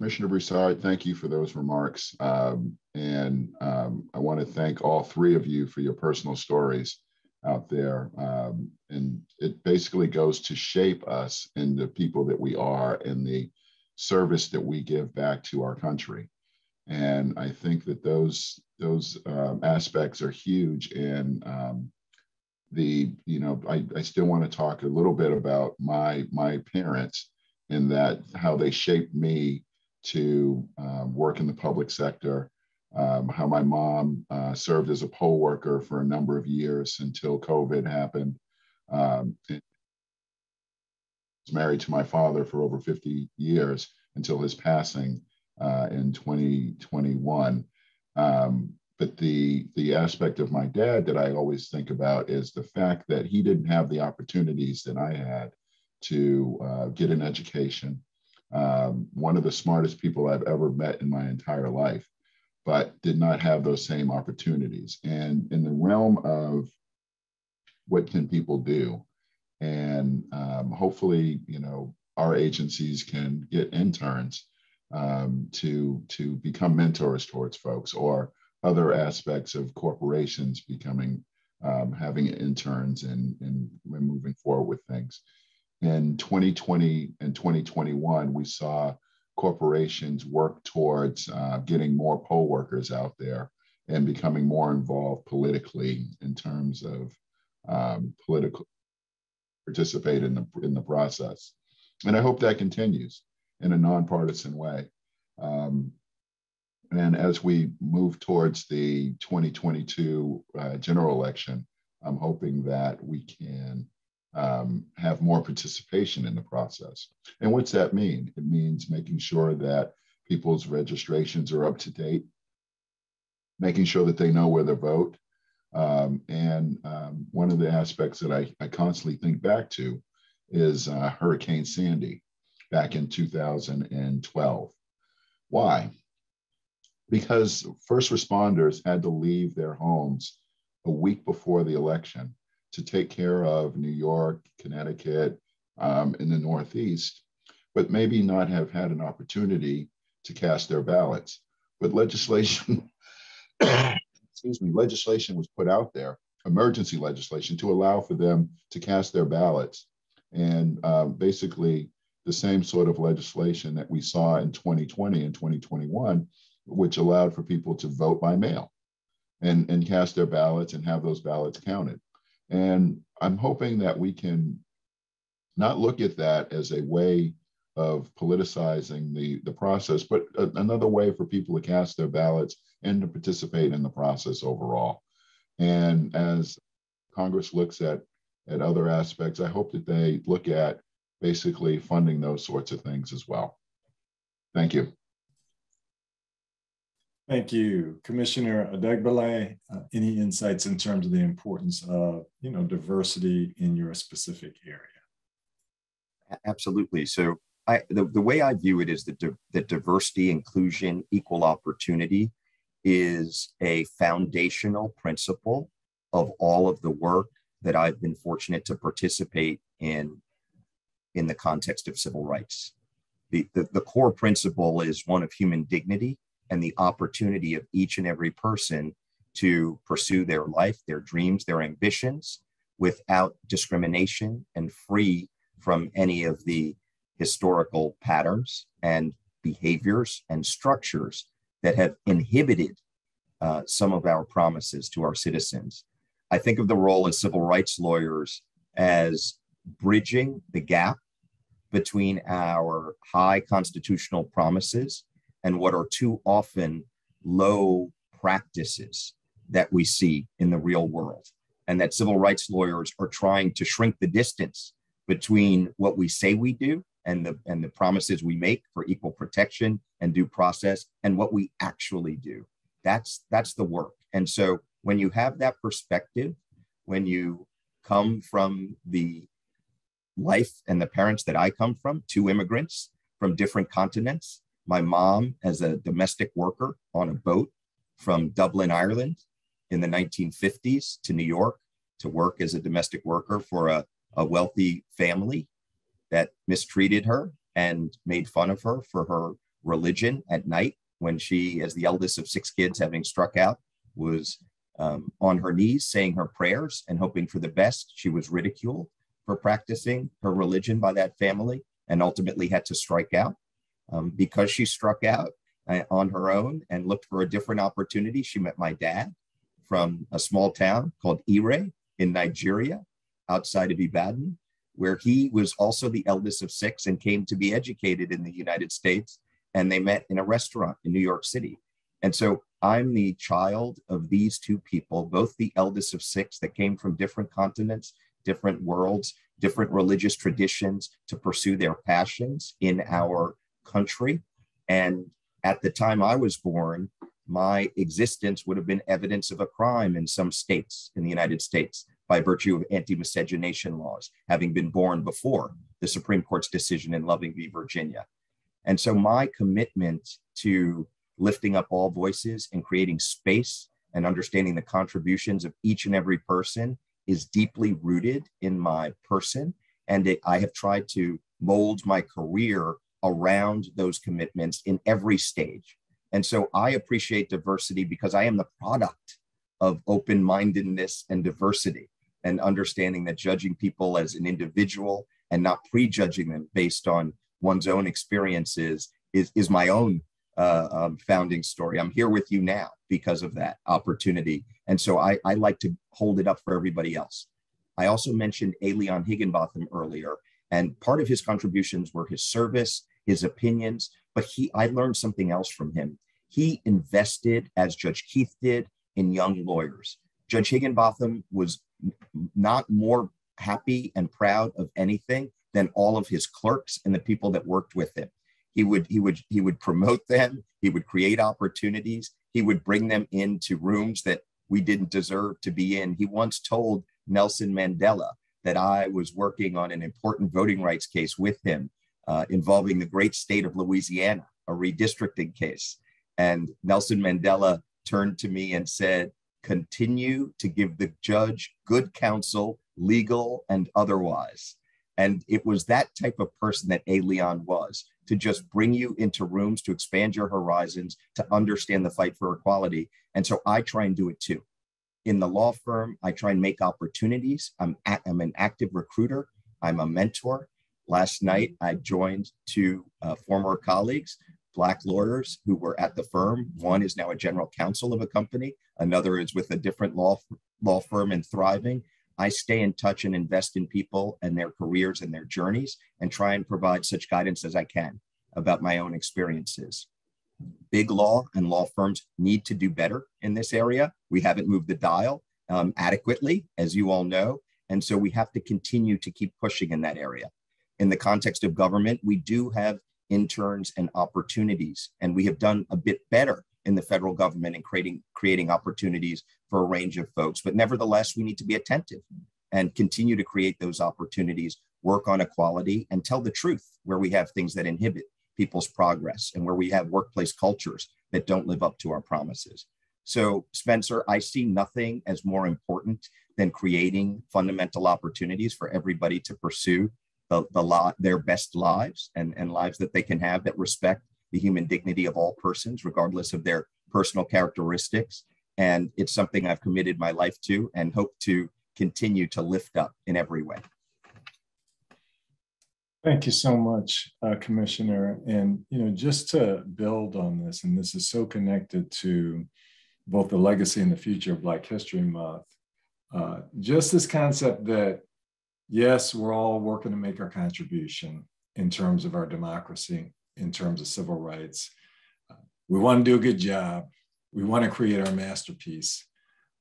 Commissioner Broussard, thank you for those remarks. Um, and um, I want to thank all three of you for your personal stories out there. Um, and it basically goes to shape us in the people that we are and the service that we give back to our country. And I think that those those um, aspects are huge. And um, the you know I, I still want to talk a little bit about my my parents and that how they shaped me to um, work in the public sector um, how my mom uh, served as a poll worker for a number of years until COVID happened. Um, was married to my father for over 50 years until his passing uh, in 2021. Um, but the the aspect of my dad that I always think about is the fact that he didn't have the opportunities that I had to uh, get an education. Um, one of the smartest people I've ever met in my entire life but did not have those same opportunities. And in the realm of what can people do, and um, hopefully, you know, our agencies can get interns um, to to become mentors towards folks, or other aspects of corporations becoming um, having interns and, and moving forward with things. In 2020 and 2021, we saw corporations work towards uh, getting more poll workers out there and becoming more involved politically in terms of um, political participate in the in the process. And I hope that continues in a nonpartisan way. Um, and as we move towards the 2022 uh, general election, I'm hoping that we can um, have more participation in the process. And what's that mean? It means making sure that people's registrations are up to date, making sure that they know where to vote. Um, and um, one of the aspects that I, I constantly think back to is uh, Hurricane Sandy back in 2012. Why? Because first responders had to leave their homes a week before the election to take care of New York, Connecticut, um, in the Northeast, but maybe not have had an opportunity to cast their ballots. But legislation, excuse me, legislation was put out there, emergency legislation, to allow for them to cast their ballots. And um, basically, the same sort of legislation that we saw in 2020 and 2021, which allowed for people to vote by mail and, and cast their ballots and have those ballots counted. And I'm hoping that we can not look at that as a way of politicizing the, the process, but a, another way for people to cast their ballots and to participate in the process overall. And as Congress looks at, at other aspects, I hope that they look at basically funding those sorts of things as well. Thank you. Thank you, Commissioner Adegbile. Uh, any insights in terms of the importance of, you know, diversity in your specific area? Absolutely. So, I, the, the way I view it is that, di- that diversity, inclusion, equal opportunity is a foundational principle of all of the work that I've been fortunate to participate in in the context of civil rights. The, the, the core principle is one of human dignity and the opportunity of each and every person to pursue their life, their dreams, their ambitions without discrimination and free from any of the historical patterns and behaviors and structures that have inhibited uh, some of our promises to our citizens. I think of the role as civil rights lawyers as bridging the gap between our high constitutional promises and what are too often low practices that we see in the real world. And that civil rights lawyers are trying to shrink the distance between what we say we do and the, and the promises we make for equal protection and due process and what we actually do. That's, that's the work. And so when you have that perspective, when you come from the life and the parents that I come from, two immigrants from different continents. My mom as a domestic worker on a boat from Dublin, Ireland in the 1950s to New York to work as a domestic worker for a, a wealthy family that mistreated her and made fun of her for her religion at night when she, as the eldest of six kids, having struck out, was um, on her knees saying her prayers and hoping for the best. She was ridiculed for practicing her religion by that family and ultimately had to strike out. Um, because she struck out uh, on her own and looked for a different opportunity, she met my dad from a small town called Ire in Nigeria, outside of Ibadan, where he was also the eldest of six and came to be educated in the United States. And they met in a restaurant in New York City. And so I'm the child of these two people, both the eldest of six that came from different continents different worlds, different religious traditions to pursue their passions in our country. And at the time I was born, my existence would have been evidence of a crime in some states in the United States by virtue of anti miscegenation laws, having been born before the Supreme Court's decision in Loving v. Virginia. And so my commitment to lifting up all voices and creating space and understanding the contributions of each and every person is deeply rooted in my person. And it, I have tried to mold my career around those commitments in every stage. And so I appreciate diversity because I am the product of open mindedness and diversity and understanding that judging people as an individual and not prejudging them based on one's own experiences is, is my own uh, um, founding story. I'm here with you now because of that opportunity. And so I, I like to hold it up for everybody else. I also mentioned A. Leon Higginbotham earlier, and part of his contributions were his service, his opinions, but he I learned something else from him. He invested, as Judge Keith did, in young lawyers. Judge Higginbotham was not more happy and proud of anything than all of his clerks and the people that worked with him. He would he would he would promote them. He would create opportunities. He would bring them into rooms that we didn't deserve to be in. He once told nelson mandela that i was working on an important voting rights case with him uh, involving the great state of louisiana a redistricting case and nelson mandela turned to me and said continue to give the judge good counsel legal and otherwise and it was that type of person that A. Leon was to just bring you into rooms to expand your horizons, to understand the fight for equality. And so I try and do it too. In the law firm, I try and make opportunities. I'm, I'm an active recruiter, I'm a mentor. Last night, I joined two uh, former colleagues, Black lawyers who were at the firm. One is now a general counsel of a company, another is with a different law, law firm and thriving. I stay in touch and invest in people and their careers and their journeys and try and provide such guidance as I can about my own experiences. Big law and law firms need to do better in this area. We haven't moved the dial um, adequately, as you all know. And so we have to continue to keep pushing in that area. In the context of government, we do have interns and opportunities, and we have done a bit better in the federal government in creating creating opportunities for a range of folks. But nevertheless, we need to be attentive and continue to create those opportunities, work on equality, and tell the truth where we have things that inhibit people's progress and where we have workplace cultures that don't live up to our promises. So, Spencer, I see nothing as more important than creating fundamental opportunities for everybody to pursue the, the lot, their best lives and, and lives that they can have that respect the human dignity of all persons, regardless of their personal characteristics. And it's something I've committed my life to and hope to continue to lift up in every way. Thank you so much, uh, Commissioner. And you know, just to build on this, and this is so connected to both the legacy and the future of Black History Month. Uh, just this concept that yes, we're all working to make our contribution in terms of our democracy, in terms of civil rights. We want to do a good job. We want to create our masterpiece.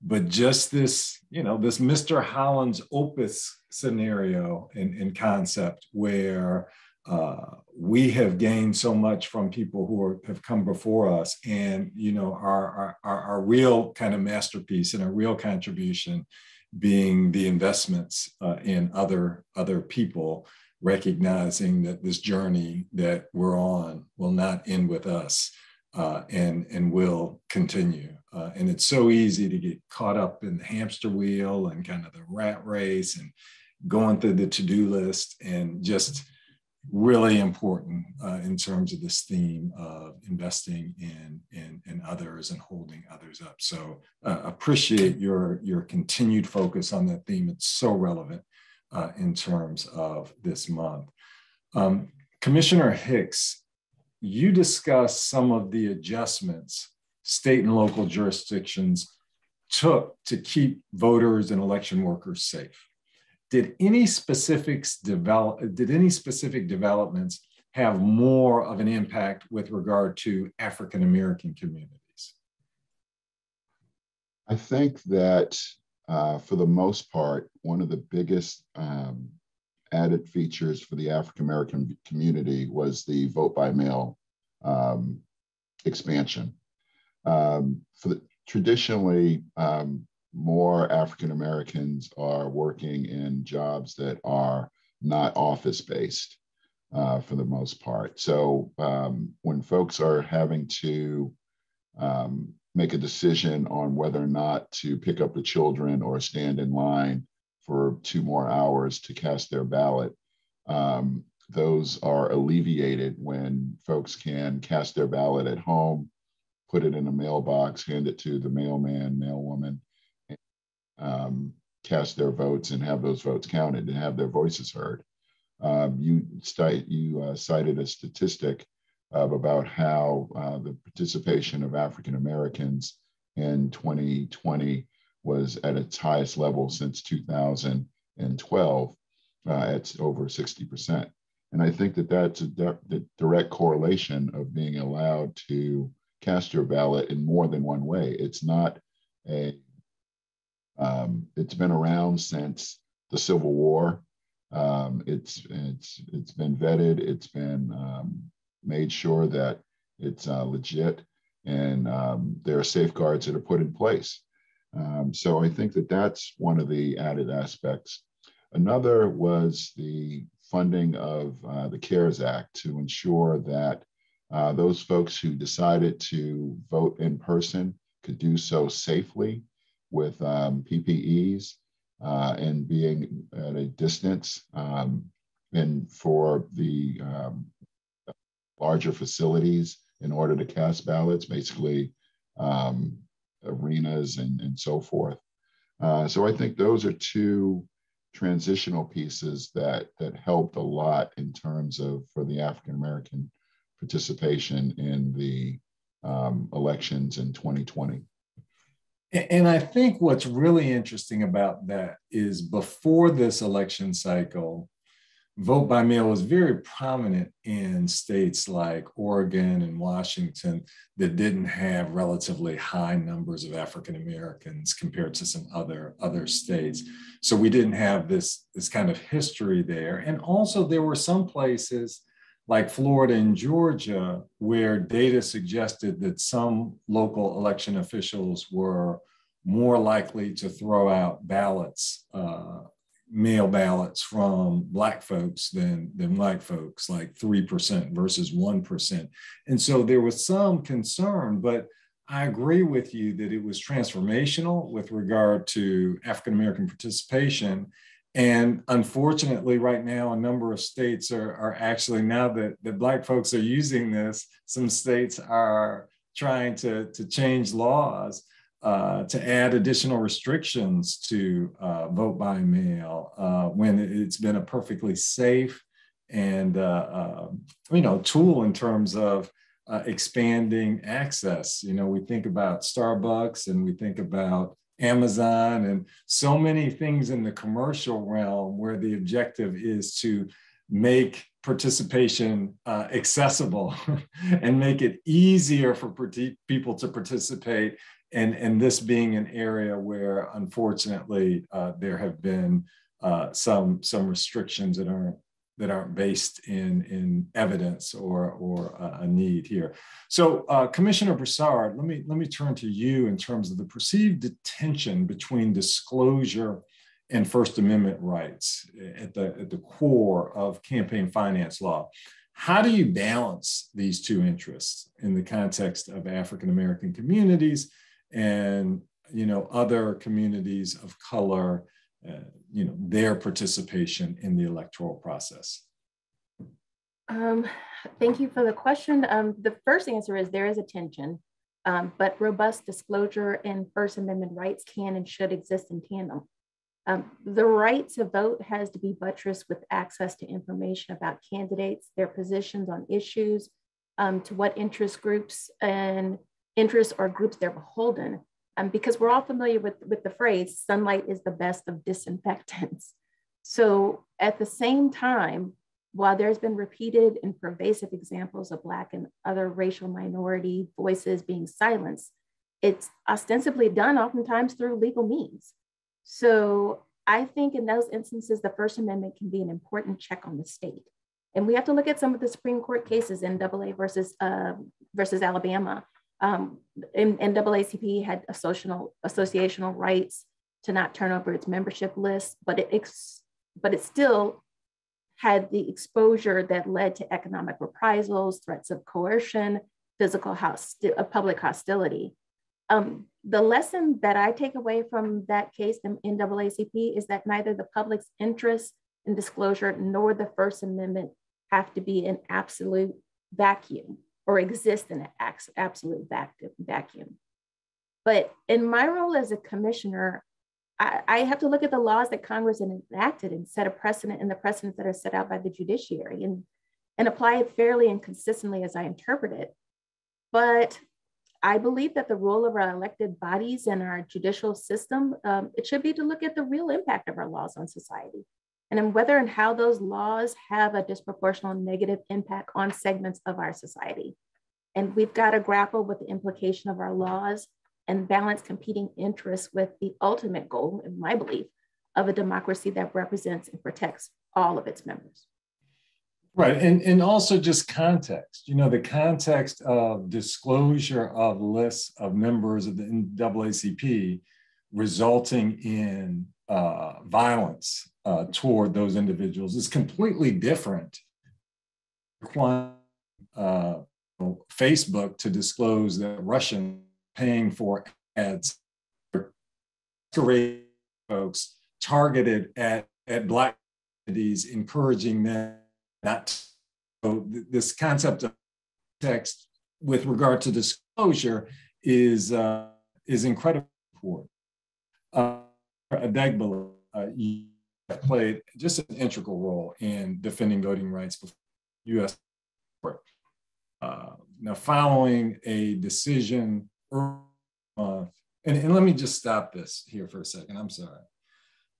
But just this, you know, this Mr. Holland's opus scenario and, concept where uh, we have gained so much from people who are, have come before us and you know our, our, our real kind of masterpiece and our real contribution being the investments uh, in other other people recognizing that this journey that we're on will not end with us uh, and and will continue. Uh, and it's so easy to get caught up in the hamster wheel and kind of the rat race and going through the to-do list and just really important uh, in terms of this theme of investing in, in, in others and holding others up. So uh, appreciate your, your continued focus on that theme. It's so relevant uh, in terms of this month. Um, Commissioner Hicks, you discussed some of the adjustments state and local jurisdictions took to keep voters and election workers safe did any specifics develop did any specific developments have more of an impact with regard to African American communities? I think that uh, for the most part, one of the biggest um, added features for the African American community was the vote by mail um, expansion. Um, for the, traditionally, um, more African Americans are working in jobs that are not office based uh, for the most part. So um, when folks are having to um, make a decision on whether or not to pick up the children or stand in line for two more hours to cast their ballot, um, those are alleviated when folks can cast their ballot at home, put it in a mailbox, hand it to the mailman, mailwoman, um, cast their votes and have those votes counted and have their voices heard. Um, you, cite, you uh, cited a statistic of about how uh, the participation of African Americans in 2020 was at its highest level since 2012 uh, at over 60%. And I think that that's a di- direct correlation of being allowed to cast your ballot in more than one way. It's not a um, it's been around since the Civil War. Um, it's it's it's been vetted. It's been um, made sure that it's uh, legit, and um, there are safeguards that are put in place. Um, so I think that that's one of the added aspects. Another was the funding of uh, the CARES Act to ensure that uh, those folks who decided to vote in person could do so safely with um, PPEs uh, and being at a distance. Um, and for the um, larger facilities, in order to cast ballots, basically um, arenas and, and so forth. Uh, so I think those are two transitional pieces that that helped a lot in terms of for the African American participation in the um, elections in 2020. And I think what's really interesting about that is before this election cycle, vote by mail was very prominent in states like Oregon and Washington that didn't have relatively high numbers of African Americans compared to some other other states. So we didn't have this this kind of history there. And also there were some places like Florida and Georgia, where data suggested that some local election officials were more likely to throw out ballots, uh, mail ballots from Black folks than, than white folks, like 3% versus 1%. And so there was some concern, but I agree with you that it was transformational with regard to African American participation. And unfortunately, right now, a number of states are, are actually, now that, that Black folks are using this, some states are trying to, to change laws uh, to add additional restrictions to uh, vote by mail uh, when it's been a perfectly safe and uh, um, you know tool in terms of uh, expanding access. You know, we think about Starbucks and we think about Amazon and so many things in the commercial realm where the objective is to make participation uh, accessible and make it easier for people to participate. And, and this being an area where, unfortunately, uh, there have been uh, some, some restrictions that aren't that aren't based in, in evidence or, or a need here. So uh, Commissioner Broussard, let me, let me turn to you in terms of the perceived tension between disclosure and First Amendment rights at the, at the core of campaign finance law. How do you balance these two interests in the context of African American communities and you know other communities of color, uh, you know their participation in the electoral process? Um, thank you for the question. Um, the first answer is there is a tension, um, but robust disclosure and First Amendment rights can and should exist in tandem. Um, the right to vote has to be buttressed with access to information about candidates, their positions on issues, um, to what interest groups and interests or groups they're beholden. Um, because we're all familiar with, with the phrase, sunlight is the best of disinfectants. So at the same time, while there's been repeated and pervasive examples of Black and other racial minority voices being silenced, it's ostensibly done oftentimes through legal means. So I think in those instances, the First Amendment can be an important check on the state. And we have to look at some of the Supreme Court cases in AA versus, uh, versus Alabama. Um, NAACP had associational, associational rights to not turn over its membership list, but it, ex, but it still had the exposure that led to economic reprisals, threats of coercion, physical hosti- uh, public hostility. Um, the lesson that I take away from that case in NAACP is that neither the public's interest in disclosure nor the First Amendment have to be an absolute vacuum or exist in an absolute vacuum. But in my role as a commissioner, I, have to look at the laws that Congress enacted and set a precedent and the precedents that are set out by the judiciary and, and apply it fairly and consistently as I interpret it. But I believe that the role of our elected bodies and our judicial system, um, it should be to look at the real impact of our laws on society and whether and how those laws have a disproportional negative impact on segments of our society. And we've got to grapple with the implication of our laws and balance competing interests with the ultimate goal, in my belief, of a democracy that represents and protects all of its members. Right. And, and also just context, you know, the context of disclosure of lists of members of the NAACP resulting in uh, violence uh, toward those individuals is completely different. Uh, Facebook to disclose that Russian paying for ads folks targeted at, at Black communities, encouraging them that so this concept of text with regard to disclosure is uh, is incredibly important. Uh, uh, played just an integral role in defending voting rights before U.S. court. Uh, now, following a decision month, and, and let me just stop this here for a second. I'm sorry.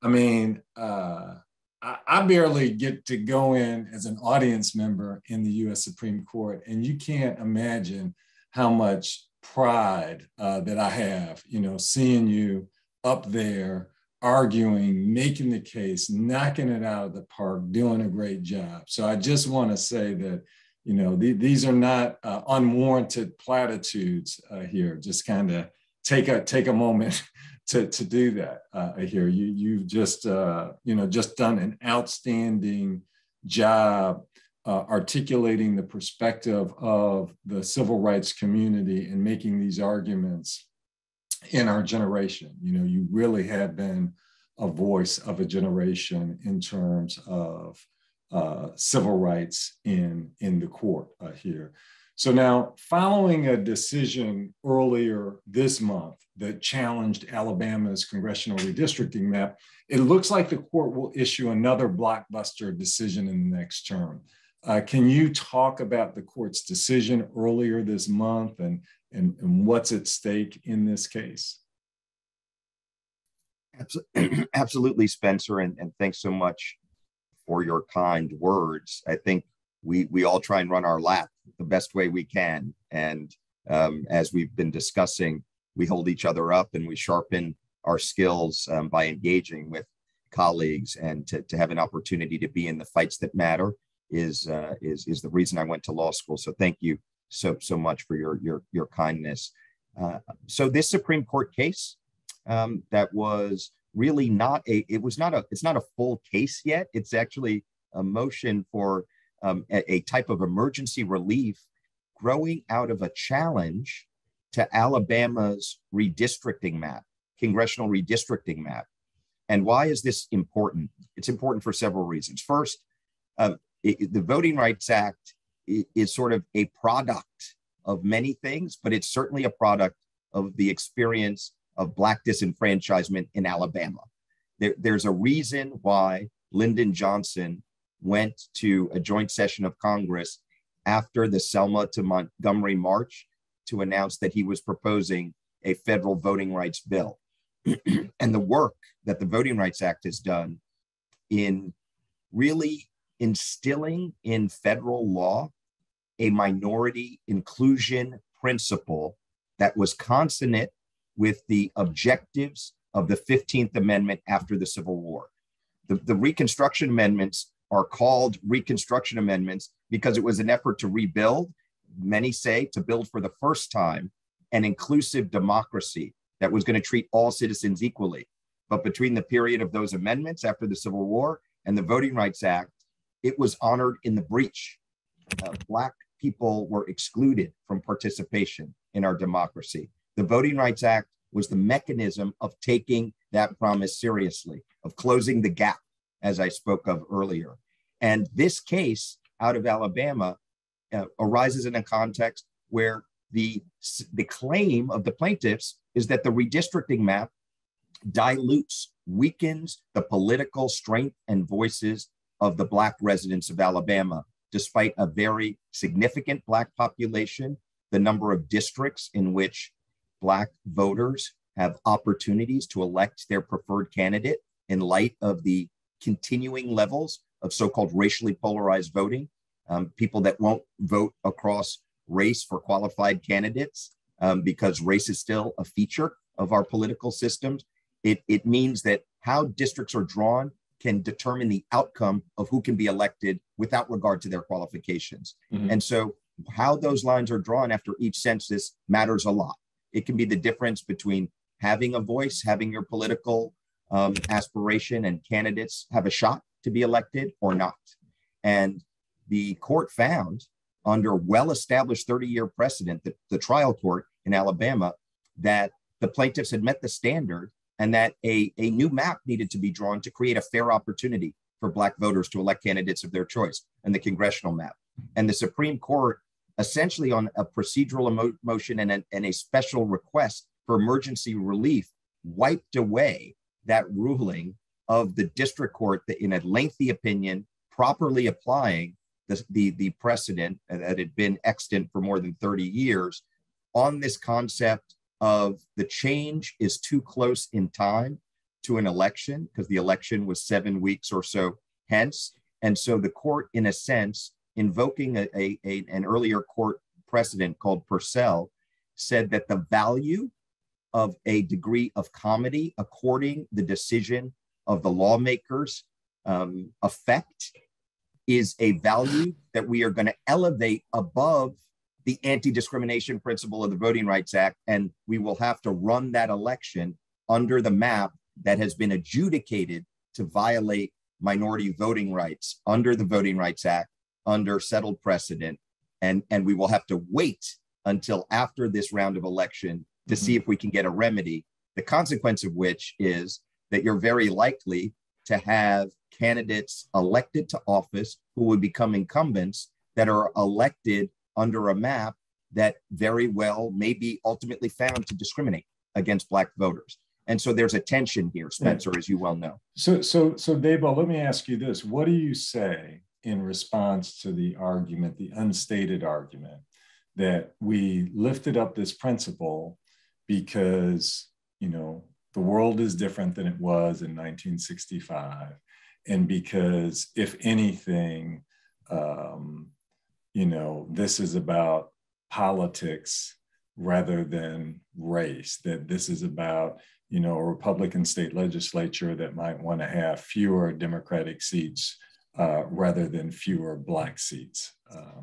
I mean, uh, I, barely get to go in as an audience member in the US Supreme Court, and you can't imagine how much pride uh, that I have, you know, seeing you up there arguing, making the case, knocking it out of the park, doing a great job. So I just want to say that, you know, these are not uh, unwarranted platitudes uh, here. Just kind of take a take a moment to, to do that uh, here. You, you've just, uh, you know, just done an outstanding job uh, articulating the perspective of the civil rights community and making these arguments in our generation. You know, you really have been a voice of a generation in terms of uh, civil rights in, in the court uh, here. So now, following a decision earlier this month that challenged Alabama's congressional redistricting map, it looks like the court will issue another blockbuster decision in the next term. Uh, can you talk about the court's decision earlier this month and, and, and what's at stake in this case? absolutely, Spencer, and, and thanks so much for your kind words. I think we we all try and run our lap the best way we can, and um, as we've been discussing, we hold each other up and we sharpen our skills um, by engaging with colleagues and to, to have an opportunity to be in the fights that matter is uh, is is the reason I went to law school. So thank you so so much for your your your kindness. Uh, so this Supreme Court case um, that was really not a it was not a it's not a full case yet. It's actually a motion for um, a, a type of emergency relief growing out of a challenge to Alabama's redistricting map, congressional redistricting map. And why is this important? It's important for several reasons. First, uh, it, the Voting Rights Act is, sort of a product of many things, but it's certainly a product of the experience of Black disenfranchisement in Alabama. There, there's a reason why Lyndon Johnson went to a joint session of Congress after the Selma to Montgomery March to announce that he was proposing a federal voting rights bill. and the work that the Voting Rights Act has done in really instilling in federal law a minority inclusion principle that was consonant with the objectives of the 15th Amendment after the Civil War. The, the Reconstruction Amendments are called Reconstruction Amendments because it was an effort to rebuild, many say to build for the first time, an inclusive democracy that was going to treat all citizens equally. But between the period of those amendments after the Civil War and the Voting Rights Act, it was honored in the breach. Uh, Black people were excluded from participation in our democracy. The Voting Rights Act was the mechanism of taking that promise seriously, of closing the gap, as I spoke of earlier. And this case out of Alabama uh, arises in a context where the, the claim of the plaintiffs is that the redistricting map dilutes, weakens the political strength and voices of the Black residents of Alabama, despite a very significant Black population, the number of districts in which Black voters have opportunities to elect their preferred candidate in light of the continuing levels of so called racially polarized voting, um, people that won't vote across race for qualified candidates um, because race is still a feature of our political systems. It, it means that how districts are drawn can determine the outcome of who can be elected without regard to their qualifications. Mm-hmm. And so, how those lines are drawn after each census matters a lot. It can be the difference between having a voice, having your political um, aspiration, and candidates have a shot to be elected or not. And the court found, under well established 30 year precedent, the, the trial court in Alabama, that the plaintiffs had met the standard and that a, a new map needed to be drawn to create a fair opportunity for Black voters to elect candidates of their choice and the congressional map. And the Supreme Court, essentially on a procedural emo- motion and a, and a special request for emergency relief, wiped away that ruling of the district court that in a lengthy opinion, properly applying the, the, the precedent that had been extant for more than 30 years on this concept of the change is too close in time to an election because the election was seven weeks or so hence. And so the court, in a sense, invoking a, a, a, an earlier court precedent called Purcell, said that the value of a degree of comity according the decision of the lawmakers um, effect is a value that we are going to elevate above the anti discrimination principle of the Voting Rights Act, and we will have to run that election under the map that has been adjudicated to violate minority voting rights under the Voting Rights Act, under settled precedent. And, and we will have to wait until after this round of election to mm-hmm. see if we can get a remedy, the consequence of which is that you're very likely to have candidates elected to office who would become incumbents that are elected under a map that very well may be ultimately found to discriminate against black voters. And so there's a tension here, Spencer, as you well know. So, so, so, Debo, let me ask you this: What do you say in response to the argument, the unstated argument, that we lifted up this principle because you know the world is different than it was in 1965. And because, if anything, um, you know, this is about politics rather than race, that this is about, you know, a Republican state legislature that might want to have fewer Democratic seats uh, rather than fewer Black seats. Uh,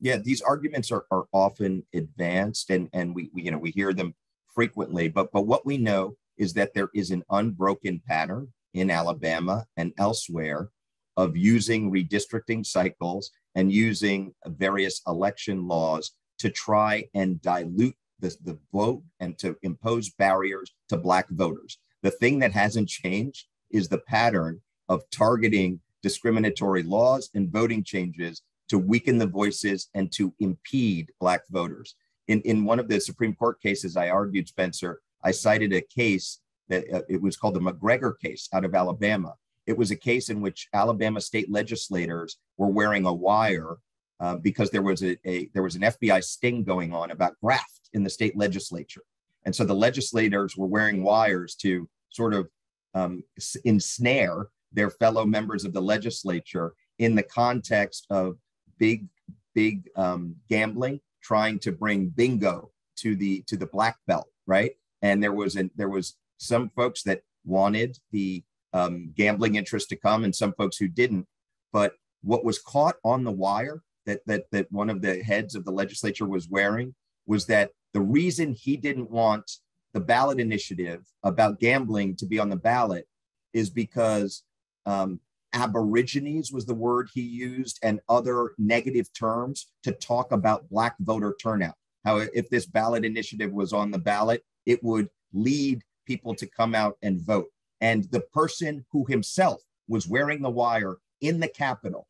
yeah, these arguments are, are often advanced and, and we, we, you know, we hear them frequently, but, but what we know is that there is an unbroken pattern in Alabama and elsewhere of using redistricting cycles and using various election laws to try and dilute the, the vote and to impose barriers to Black voters. The thing that hasn't changed is the pattern of targeting discriminatory laws and voting changes to weaken the voices and to impede Black voters. In, in one of the Supreme Court cases I argued, Spencer, I cited a case that uh, it was called the McGregor case out of Alabama. It was a case in which Alabama state legislators were wearing a wire uh, because there was a, a, there was an FBI sting going on about graft in the state legislature, and so the legislators were wearing wires to sort of um, ensnare their fellow members of the legislature in the context of big big um, gambling, trying to bring bingo to the to the black belt, right? And there was an there was some folks that wanted the um, gambling interest to come, and some folks who didn't. But what was caught on the wire that that that one of the heads of the legislature was wearing was that the reason he didn't want the ballot initiative about gambling to be on the ballot is because um, aborigines was the word he used and other negative terms to talk about black voter turnout how if this ballot initiative was on the ballot it would lead people to come out and vote and the person who himself was wearing the wire in the capitol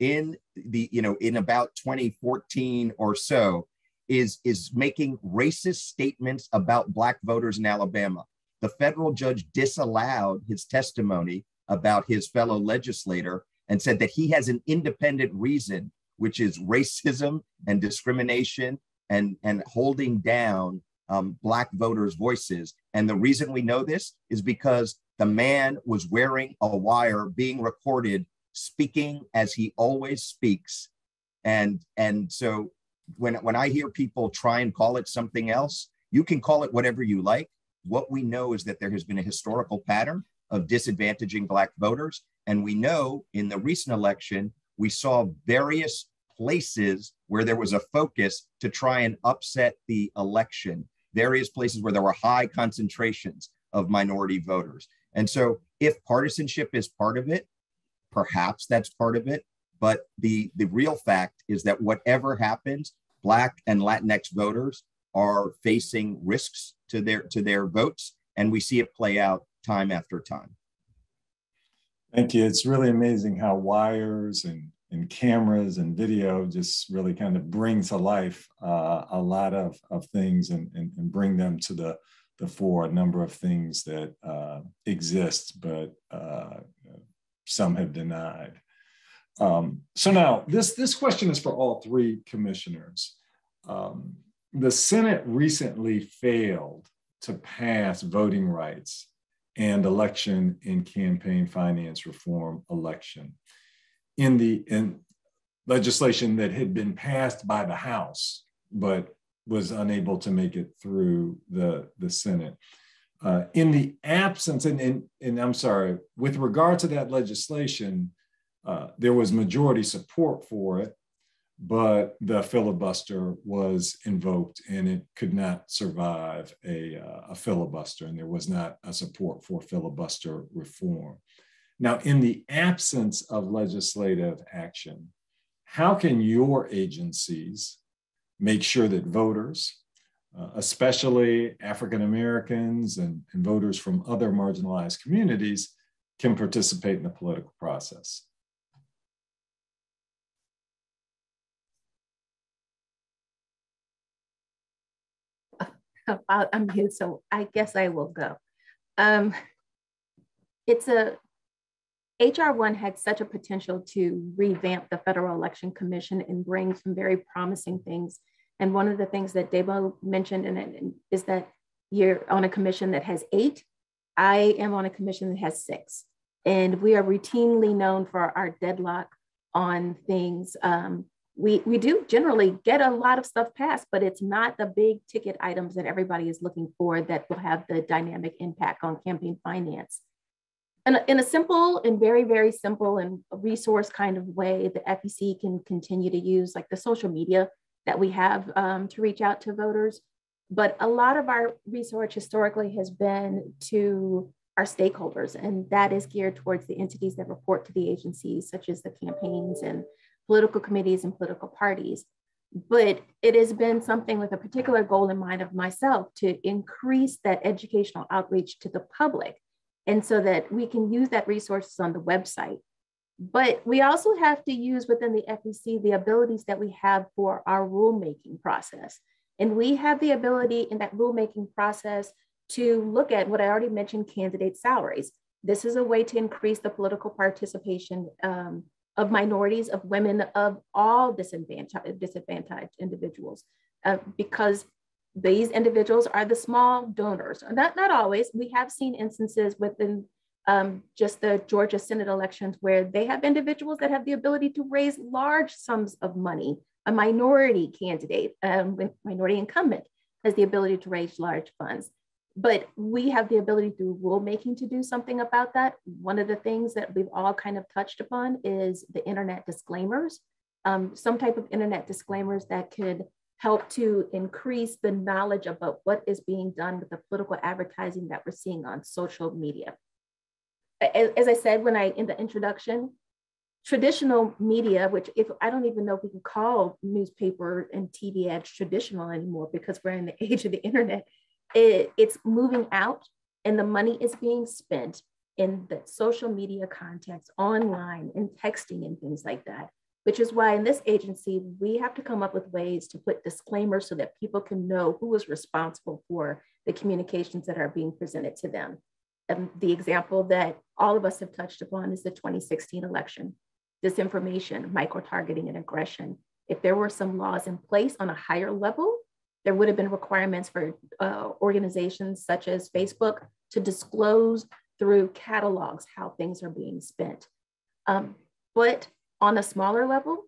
in the you know in about 2014 or so is is making racist statements about black voters in Alabama. The federal judge disallowed his testimony about his fellow legislator and said that he has an independent reason, which is racism and discrimination and and holding down um, black voters' voices. And the reason we know this is because the man was wearing a wire being recorded speaking as he always speaks. And, and so when, when I hear people try and call it something else, you can call it whatever you like. What we know is that there has been a historical pattern of disadvantaging Black voters. And we know in the recent election, we saw various places where there was a focus to try and upset the election, various places where there were high concentrations of minority voters. And so, if partisanship is part of it, Perhaps that's part of it. But the, the real fact is that whatever happens, Black and Latinx voters are facing risks to their to their votes, and we see it play out time after time. Thank you. It's really amazing how wires and, and cameras and video just really kind of bring to life uh, a lot of, of things and, and, and, bring them to the, the fore, a number of things that uh, exist, but uh, some have denied. Um, so now this, this question is for all three commissioners. Um, the Senate recently failed to pass voting rights and election and campaign finance reform election in the in legislation that had been passed by the House, but was unable to make it through the, the Senate. Uh, in the absence, and, and, and, I'm sorry, with regard to that legislation, uh, there was majority support for it, but the filibuster was invoked and it could not survive a, uh, a filibuster, and there was not a support for filibuster reform. Now, in the absence of legislative action, how can your agencies make sure that voters, uh, especially African Americans and, and voters from other marginalized communities, can participate in the political process. I'm here, so I guess I will go. Um, it's a HR one had such a potential to revamp the Federal Election Commission and bring some very promising things and one of the things that Debo mentioned in it is that you're on a commission that has eight. I am on a commission that has six. And we are routinely known for our deadlock on things. Um, we, we do generally get a lot of stuff passed, but it's not the big ticket items that everybody is looking for that will have the dynamic impact on campaign finance. And in a simple and very, very simple and resource kind of way, the FEC can continue to use like the social media that we have um, to reach out to voters. But a lot of our research historically has been to our stakeholders, and that is geared towards the entities that report to the agencies, such as the campaigns and political committees and political parties. But it has been something with a particular goal in mind of myself to increase that educational outreach to the public. And so that we can use that resources on the website. But we also have to use within the FEC the abilities that we have for our rulemaking process. And we have the ability in that rulemaking process to look at what I already mentioned candidate salaries. This is a way to increase the political participation um, of minorities, of women, of all disadvantaged, disadvantaged individuals, uh, because these individuals are the small donors. Not, not always. We have seen instances within um, just the Georgia Senate elections where they have individuals that have the ability to raise large sums of money. A minority candidate, um, minority incumbent, has the ability to raise large funds but we have the ability through rulemaking to do something about that. One of the things that we've all kind of touched upon is the internet disclaimers, um, some type of internet disclaimers that could help to increase the knowledge about what is being done with the political advertising that we're seeing on social media. As, I said when I in the introduction, traditional media, which if I don't even know if we can call newspaper and TV ads traditional anymore because we're in the age of the internet, it, it's moving out and the money is being spent in the social media context, online and texting and things like that, which is why in this agency, we have to come up with ways to put disclaimers so that people can know who is responsible for the communications that are being presented to them. And the example that all of us have touched upon is the 2016 election. Disinformation, micro-targeting, and aggression. If there were some laws in place on a higher level, there would have been requirements for uh, organizations such as Facebook to disclose through catalogs how things are being spent. Um, but on a smaller level,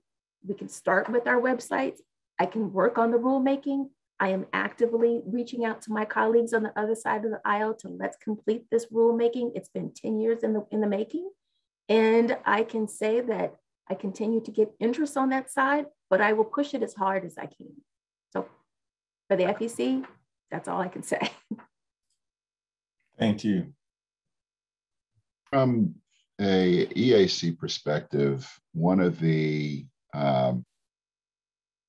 we can start with our websites. I can work on the rulemaking. I am actively reaching out to my colleagues on the other side of the aisle to let's complete this rulemaking. It's been 10 years in the, in the making. And I can say that I continue to get interest on that side, but I will push it as hard as I can. So for the FEC, that's all I can say. Thank you. From a EAC perspective, one of the um,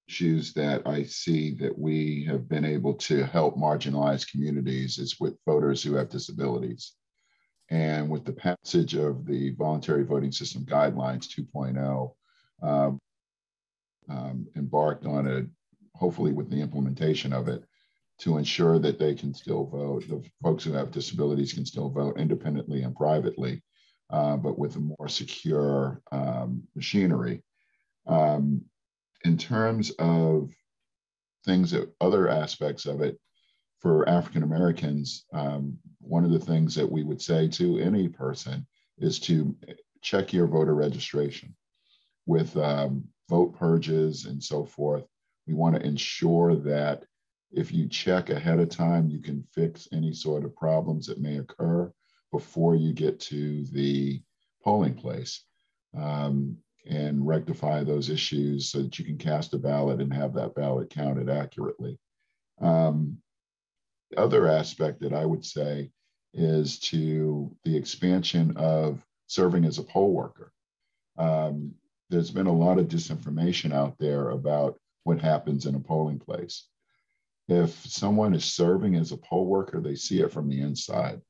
issues that I see that we have been able to help marginalized communities is with voters who have disabilities. And with the passage of the Voluntary Voting System Guidelines 2.0, um, um, embarked on it, hopefully with the implementation of it, to ensure that they can still vote. The folks who have disabilities can still vote independently and privately, uh, but with a more secure um, machinery. Um, in terms of things that other aspects of it, for African Americans, um, one of the things that we would say to any person is to check your voter registration with um, vote purges and so forth. We want to ensure that if you check ahead of time, you can fix any sort of problems that may occur before you get to the polling place um, and rectify those issues so that you can cast a ballot and have that ballot counted accurately. Um, the other aspect that I would say is to the expansion of serving as a poll worker. Um, there's been a lot of disinformation out there about what happens in a polling place. If someone is serving as a poll worker, they see it from the inside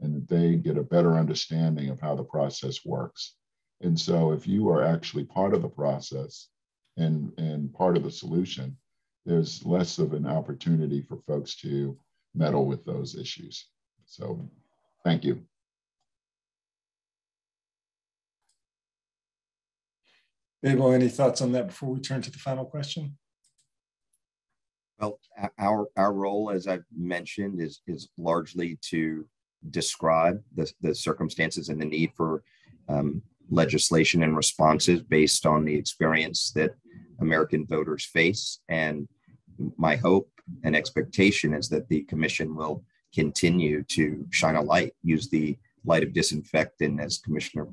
and they get a better understanding of how the process works. And so if you are actually part of the process and, and part of the solution, there's less of an opportunity for folks to meddle with those issues. So thank you. Abel, any thoughts on that before we turn to the final question? Well, our, our role, as I've mentioned, is, is largely to describe the, the circumstances and the need for um, legislation and responses based on the experience that American voters face. And my hope and expectation is that the commission will continue to shine a light, use the light of disinfectant, as Commissioner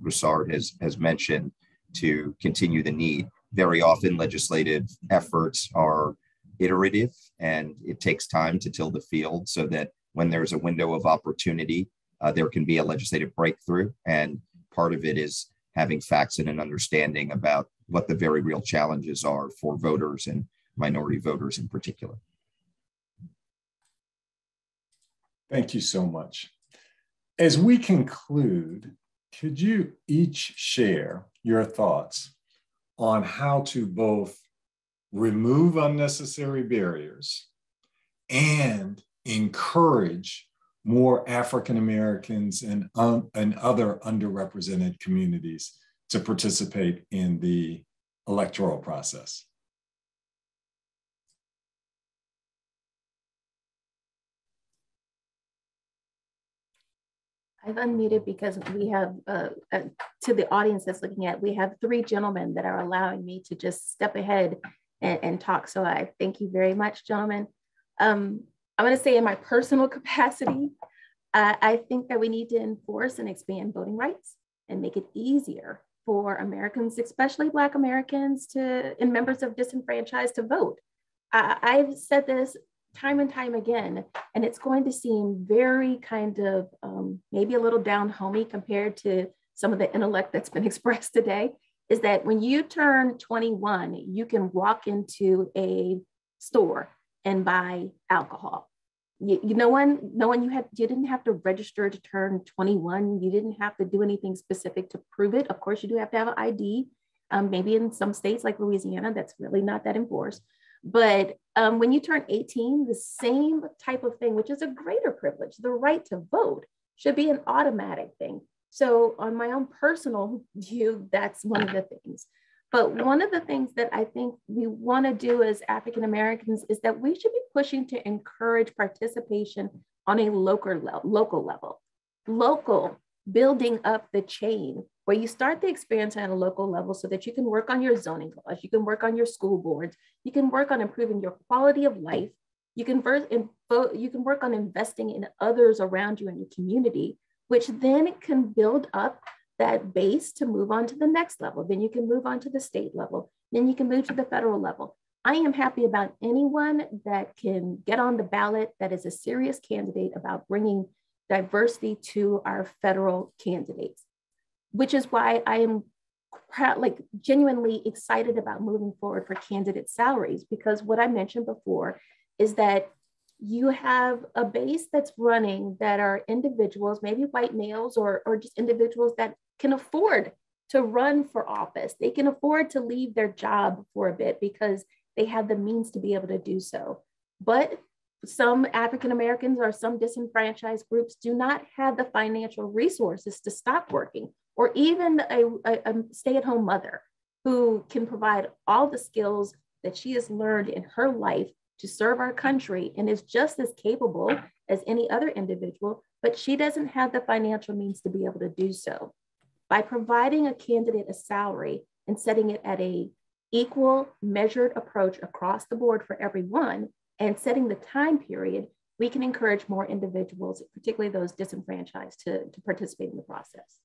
Broussard has, has mentioned, to continue the need. Very often, legislative efforts are iterative and it takes time to till the field so that when there's a window of opportunity, uh, there can be a legislative breakthrough. And part of it is having facts and an understanding about what the very real challenges are for voters and minority voters in particular. Thank you so much. As we conclude, could you each share your thoughts on how to both remove unnecessary barriers and encourage more African Americans and, um, and other underrepresented communities to participate in the electoral process. I've unmuted because we have, uh, uh, to the audience that's looking at, we have three gentlemen that are allowing me to just step ahead and, and talk. So I thank you very much, gentlemen. Um, I'm going to say in my personal capacity, uh, I think that we need to enforce and expand voting rights and make it easier for Americans, especially Black Americans, to and members of disenfranchised to vote. Uh, I've said this time and time again, and it's going to seem very kind of um, maybe a little down homey compared to some of the intellect that's been expressed today is that when you turn 21, you can walk into a store and buy alcohol. You, you no one, no one you had you didn't have to register to turn 21. You didn't have to do anything specific to prove it. Of course, you do have to have an ID. Um, maybe in some states like Louisiana, that's really not that enforced. But um, when you turn 18, the same type of thing, which is a greater privilege, the right to vote, should be an automatic thing. So, on my own personal view, that's one of the things. But one of the things that I think we want to do as African Americans is that we should be pushing to encourage participation on a local, local level. Local, building up the chain where you start the experience at a local level so that you can work on your zoning laws, you can work on your school boards, you can work on improving your quality of life, you can, you can work on investing in others around you in your community which then can build up that base to move on to the next level. Then you can move on to the state level. Then you can move to the federal level. I am happy about anyone that can get on the ballot that is a serious candidate about bringing diversity to our federal candidates, which is why I am proud, like genuinely excited about moving forward for candidate salaries because what I mentioned before is that you have a base that's running that are individuals, maybe white males or, or just individuals that can afford to run for office. They can afford to leave their job for a bit because they have the means to be able to do so. But some African Americans or some disenfranchised groups do not have the financial resources to stop working, or even a, a, a stay at home mother who can provide all the skills that she has learned in her life to serve our country and is just as capable as any other individual, but she doesn't have the financial means to be able to do so. By providing a candidate a salary and setting it at a equal measured approach across the board for everyone and setting the time period, we can encourage more individuals, particularly those disenfranchised, to, to participate in the process.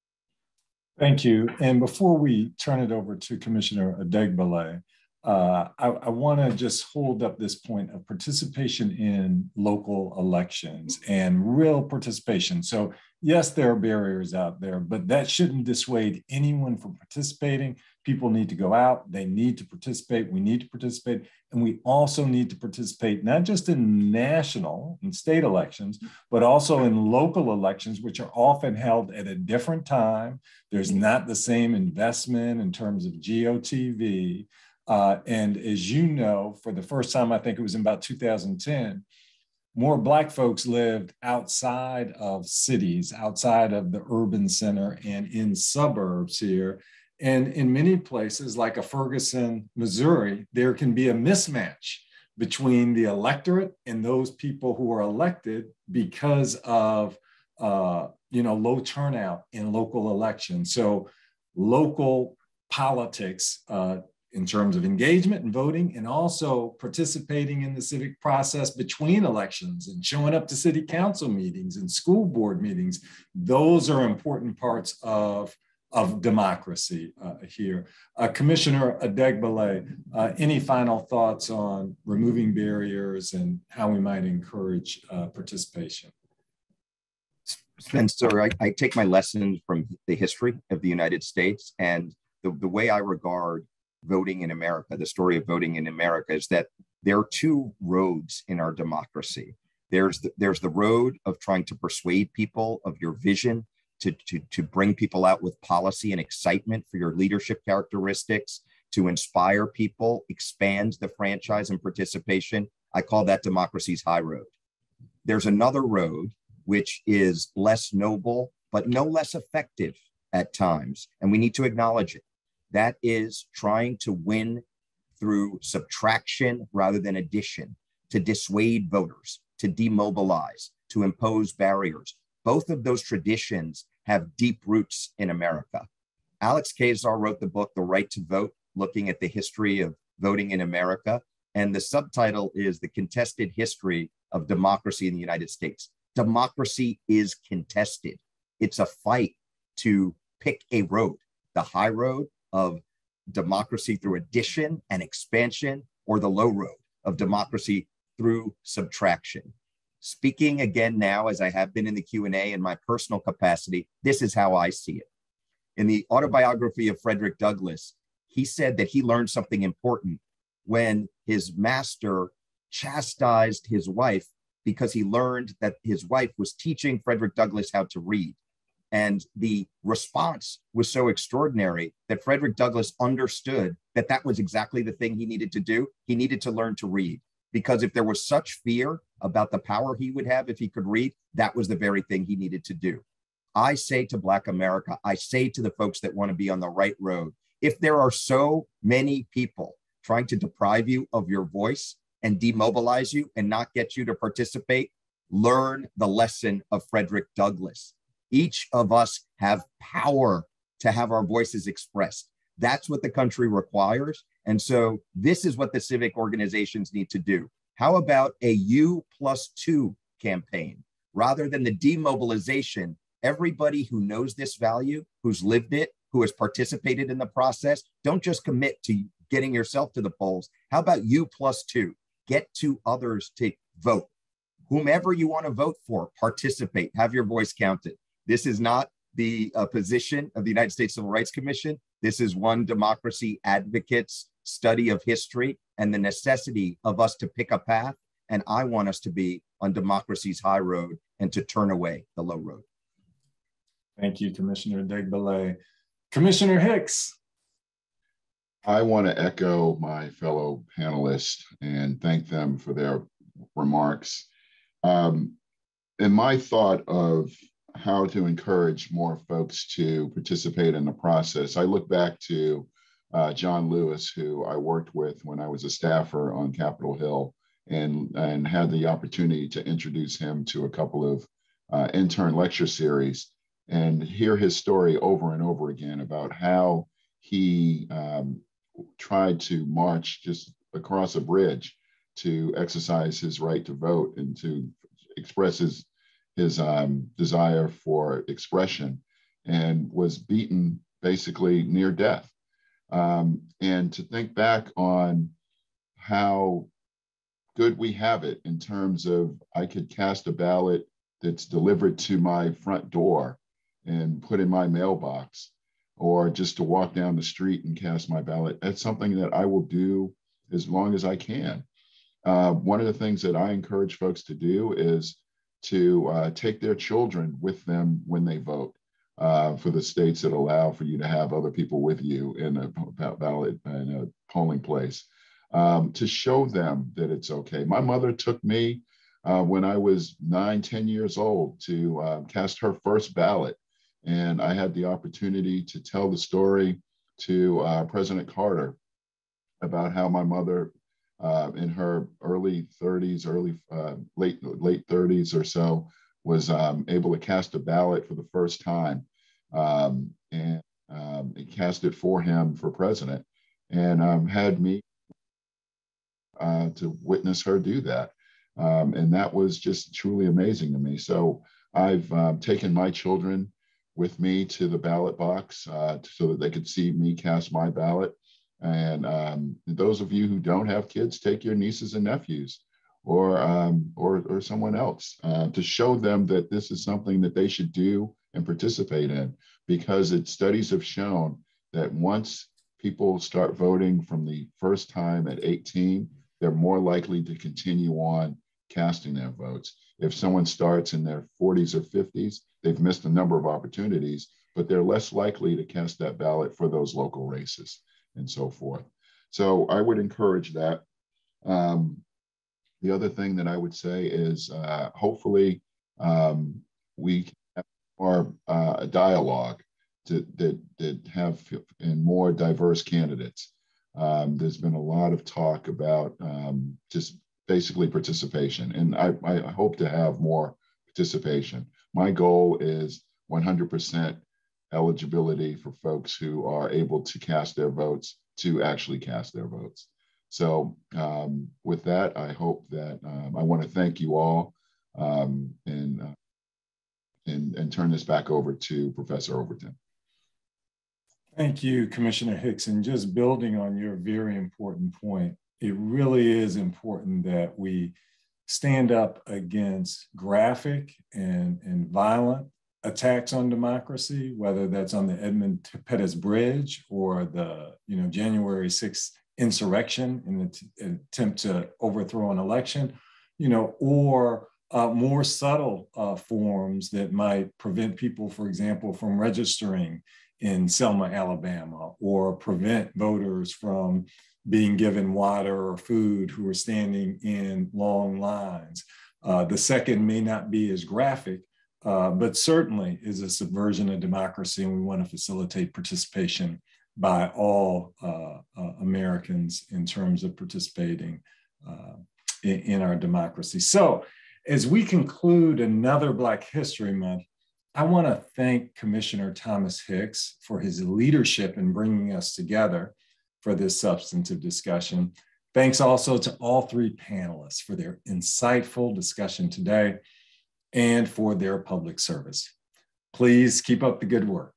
Thank you. And before we turn it over to Commissioner Adegbile, uh, I, I want to just hold up this point of participation in local elections and real participation. So, yes, there are barriers out there, but that shouldn't dissuade anyone from participating. People need to go out, they need to participate, we need to participate, and we also need to participate not just in national and state elections, but also in local elections, which are often held at a different time. There's not the same investment in terms of GOTV. Uh, and as you know, for the first time, I think it was in about 2010, more Black folks lived outside of cities, outside of the urban center, and in suburbs here. And in many places, like a Ferguson, Missouri, there can be a mismatch between the electorate and those people who are elected because of uh, you know low turnout in local elections. So local politics uh, in terms of engagement and voting, and also participating in the civic process between elections and showing up to city council meetings and school board meetings. Those are important parts of of democracy uh, here. Uh, Commissioner Adegbile, uh, any final thoughts on removing barriers and how we might encourage uh, participation? Spencer, I, I, take my lessons from the history of the United States and the, the way I regard voting in America, the story of voting in America is that there are two roads in our democracy. There's the, there's the road of trying to persuade people of your vision to, to, to bring people out with policy and excitement for your leadership characteristics, to inspire people, expand the franchise and participation. I call that democracy's high road. There's another road, which is less noble, but no less effective at times. And we need to acknowledge it. That is trying to win through subtraction rather than addition, to dissuade voters, to demobilize, to impose barriers, both of those traditions have deep roots in America. Alex Keyssar wrote the book, The Right to Vote, looking at the history of voting in America. And the subtitle is The Contested History of Democracy in the United States. Democracy is contested. It's a fight to pick a road, the high road of democracy through addition and expansion, or the low road of democracy through subtraction speaking again now as I have been in the Q&A in my personal capacity, this is how I see it. In the autobiography of Frederick Douglass, he said that he learned something important when his master chastised his wife because he learned that his wife was teaching Frederick Douglass how to read. And the response was so extraordinary that Frederick Douglass understood that that was exactly the thing he needed to do. He needed to learn to read because if there was such fear about the power he would have if he could read, that was the very thing he needed to do. I say to Black America, I say to the folks that want to be on the right road, if there are so many people trying to deprive you of your voice and demobilize you and not get you to participate, learn the lesson of Frederick Douglass. Each of us have power to have our voices expressed. That's what the country requires. And so this is what the civic organizations need to do. How about a U plus two campaign? Rather than the demobilization, everybody who knows this value, who's lived it, who has participated in the process, don't just commit to getting yourself to the polls. How about U plus two? Get to others to vote. Whomever you want to vote for, participate, have your voice counted. This is not the uh, position of the United States Civil Rights Commission. This is one democracy advocates study of history and the necessity of us to pick a path. And I want us to be on democracy's high road and to turn away the low road. Thank you, Commissioner Adegbile. Commissioner Hicks. I want to echo my fellow panelists and thank them for their remarks. Um, in my thought of how to encourage more folks to participate in the process, I look back to uh, John Lewis, who I worked with when I was a staffer on Capitol Hill, and, and had the opportunity to introduce him to a couple of uh, intern lecture series and hear his story over and over again about how he um, tried to march just across a bridge to exercise his right to vote and to express his, his um, desire for expression and was beaten basically near death um, and to think back on how good we have it in terms of I could cast a ballot that's delivered to my front door and put in my mailbox, or just to walk down the street and cast my ballot. That's something that I will do as long as I can. Uh, one of the things that I encourage folks to do is to uh, take their children with them when they vote uh, for the states that allow for you to have other people with you in a ballot in a polling place um, to show them that it's okay. My mother took me uh, when I was nine, 10 years old to uh, cast her first ballot. And I had the opportunity to tell the story to uh, President Carter about how my mother uh, in her early 30s, early uh, late late 30s or so, was um, able to cast a ballot for the first time, um, and um, cast it for him for president, and um, had me uh, to witness her do that, um, and that was just truly amazing to me. So I've um, taken my children with me to the ballot box uh, so that they could see me cast my ballot. And um, those of you who don't have kids, take your nieces and nephews or, um, or, or someone else uh, to show them that this is something that they should do and participate in because it, studies have shown that once people start voting from the first time at 18, they're more likely to continue on casting their votes. If someone starts in their 40s or 50s, they've missed a number of opportunities, but they're less likely to cast that ballot for those local races and so forth. So I would encourage that. Um, the other thing that I would say is uh, hopefully um, we have more uh, dialogue to, that, that have in more diverse candidates. Um, there's been a lot of talk about um, just basically participation, and I, I hope to have more participation. My goal is 100% eligibility for folks who are able to cast their votes to actually cast their votes. So um, with that, I hope that um, I want to thank you all um, and, uh, and, and turn this back over to Professor Overton. Thank you, Commissioner Hicks. And just building on your very important point, it really is important that we stand up against graphic and, and violent attacks on democracy, whether that's on the Edmund Pettus Bridge or the you know January 6th insurrection in an attempt to overthrow an election, you know, or uh, more subtle uh, forms that might prevent people, for example, from registering in Selma, Alabama, or prevent voters from being given water or food who are standing in long lines. Uh, the second may not be as graphic, uh, but certainly is a subversion of democracy, and we want to facilitate participation by all uh, uh Americans in terms of participating uh, in, in our democracy. So, as we conclude another Black History Month, I want to thank Commissioner Thomas Hicks for his leadership in bringing us together for this substantive discussion. Thanks also to all three panelists for their insightful discussion today and for their public service. Please keep up the good work.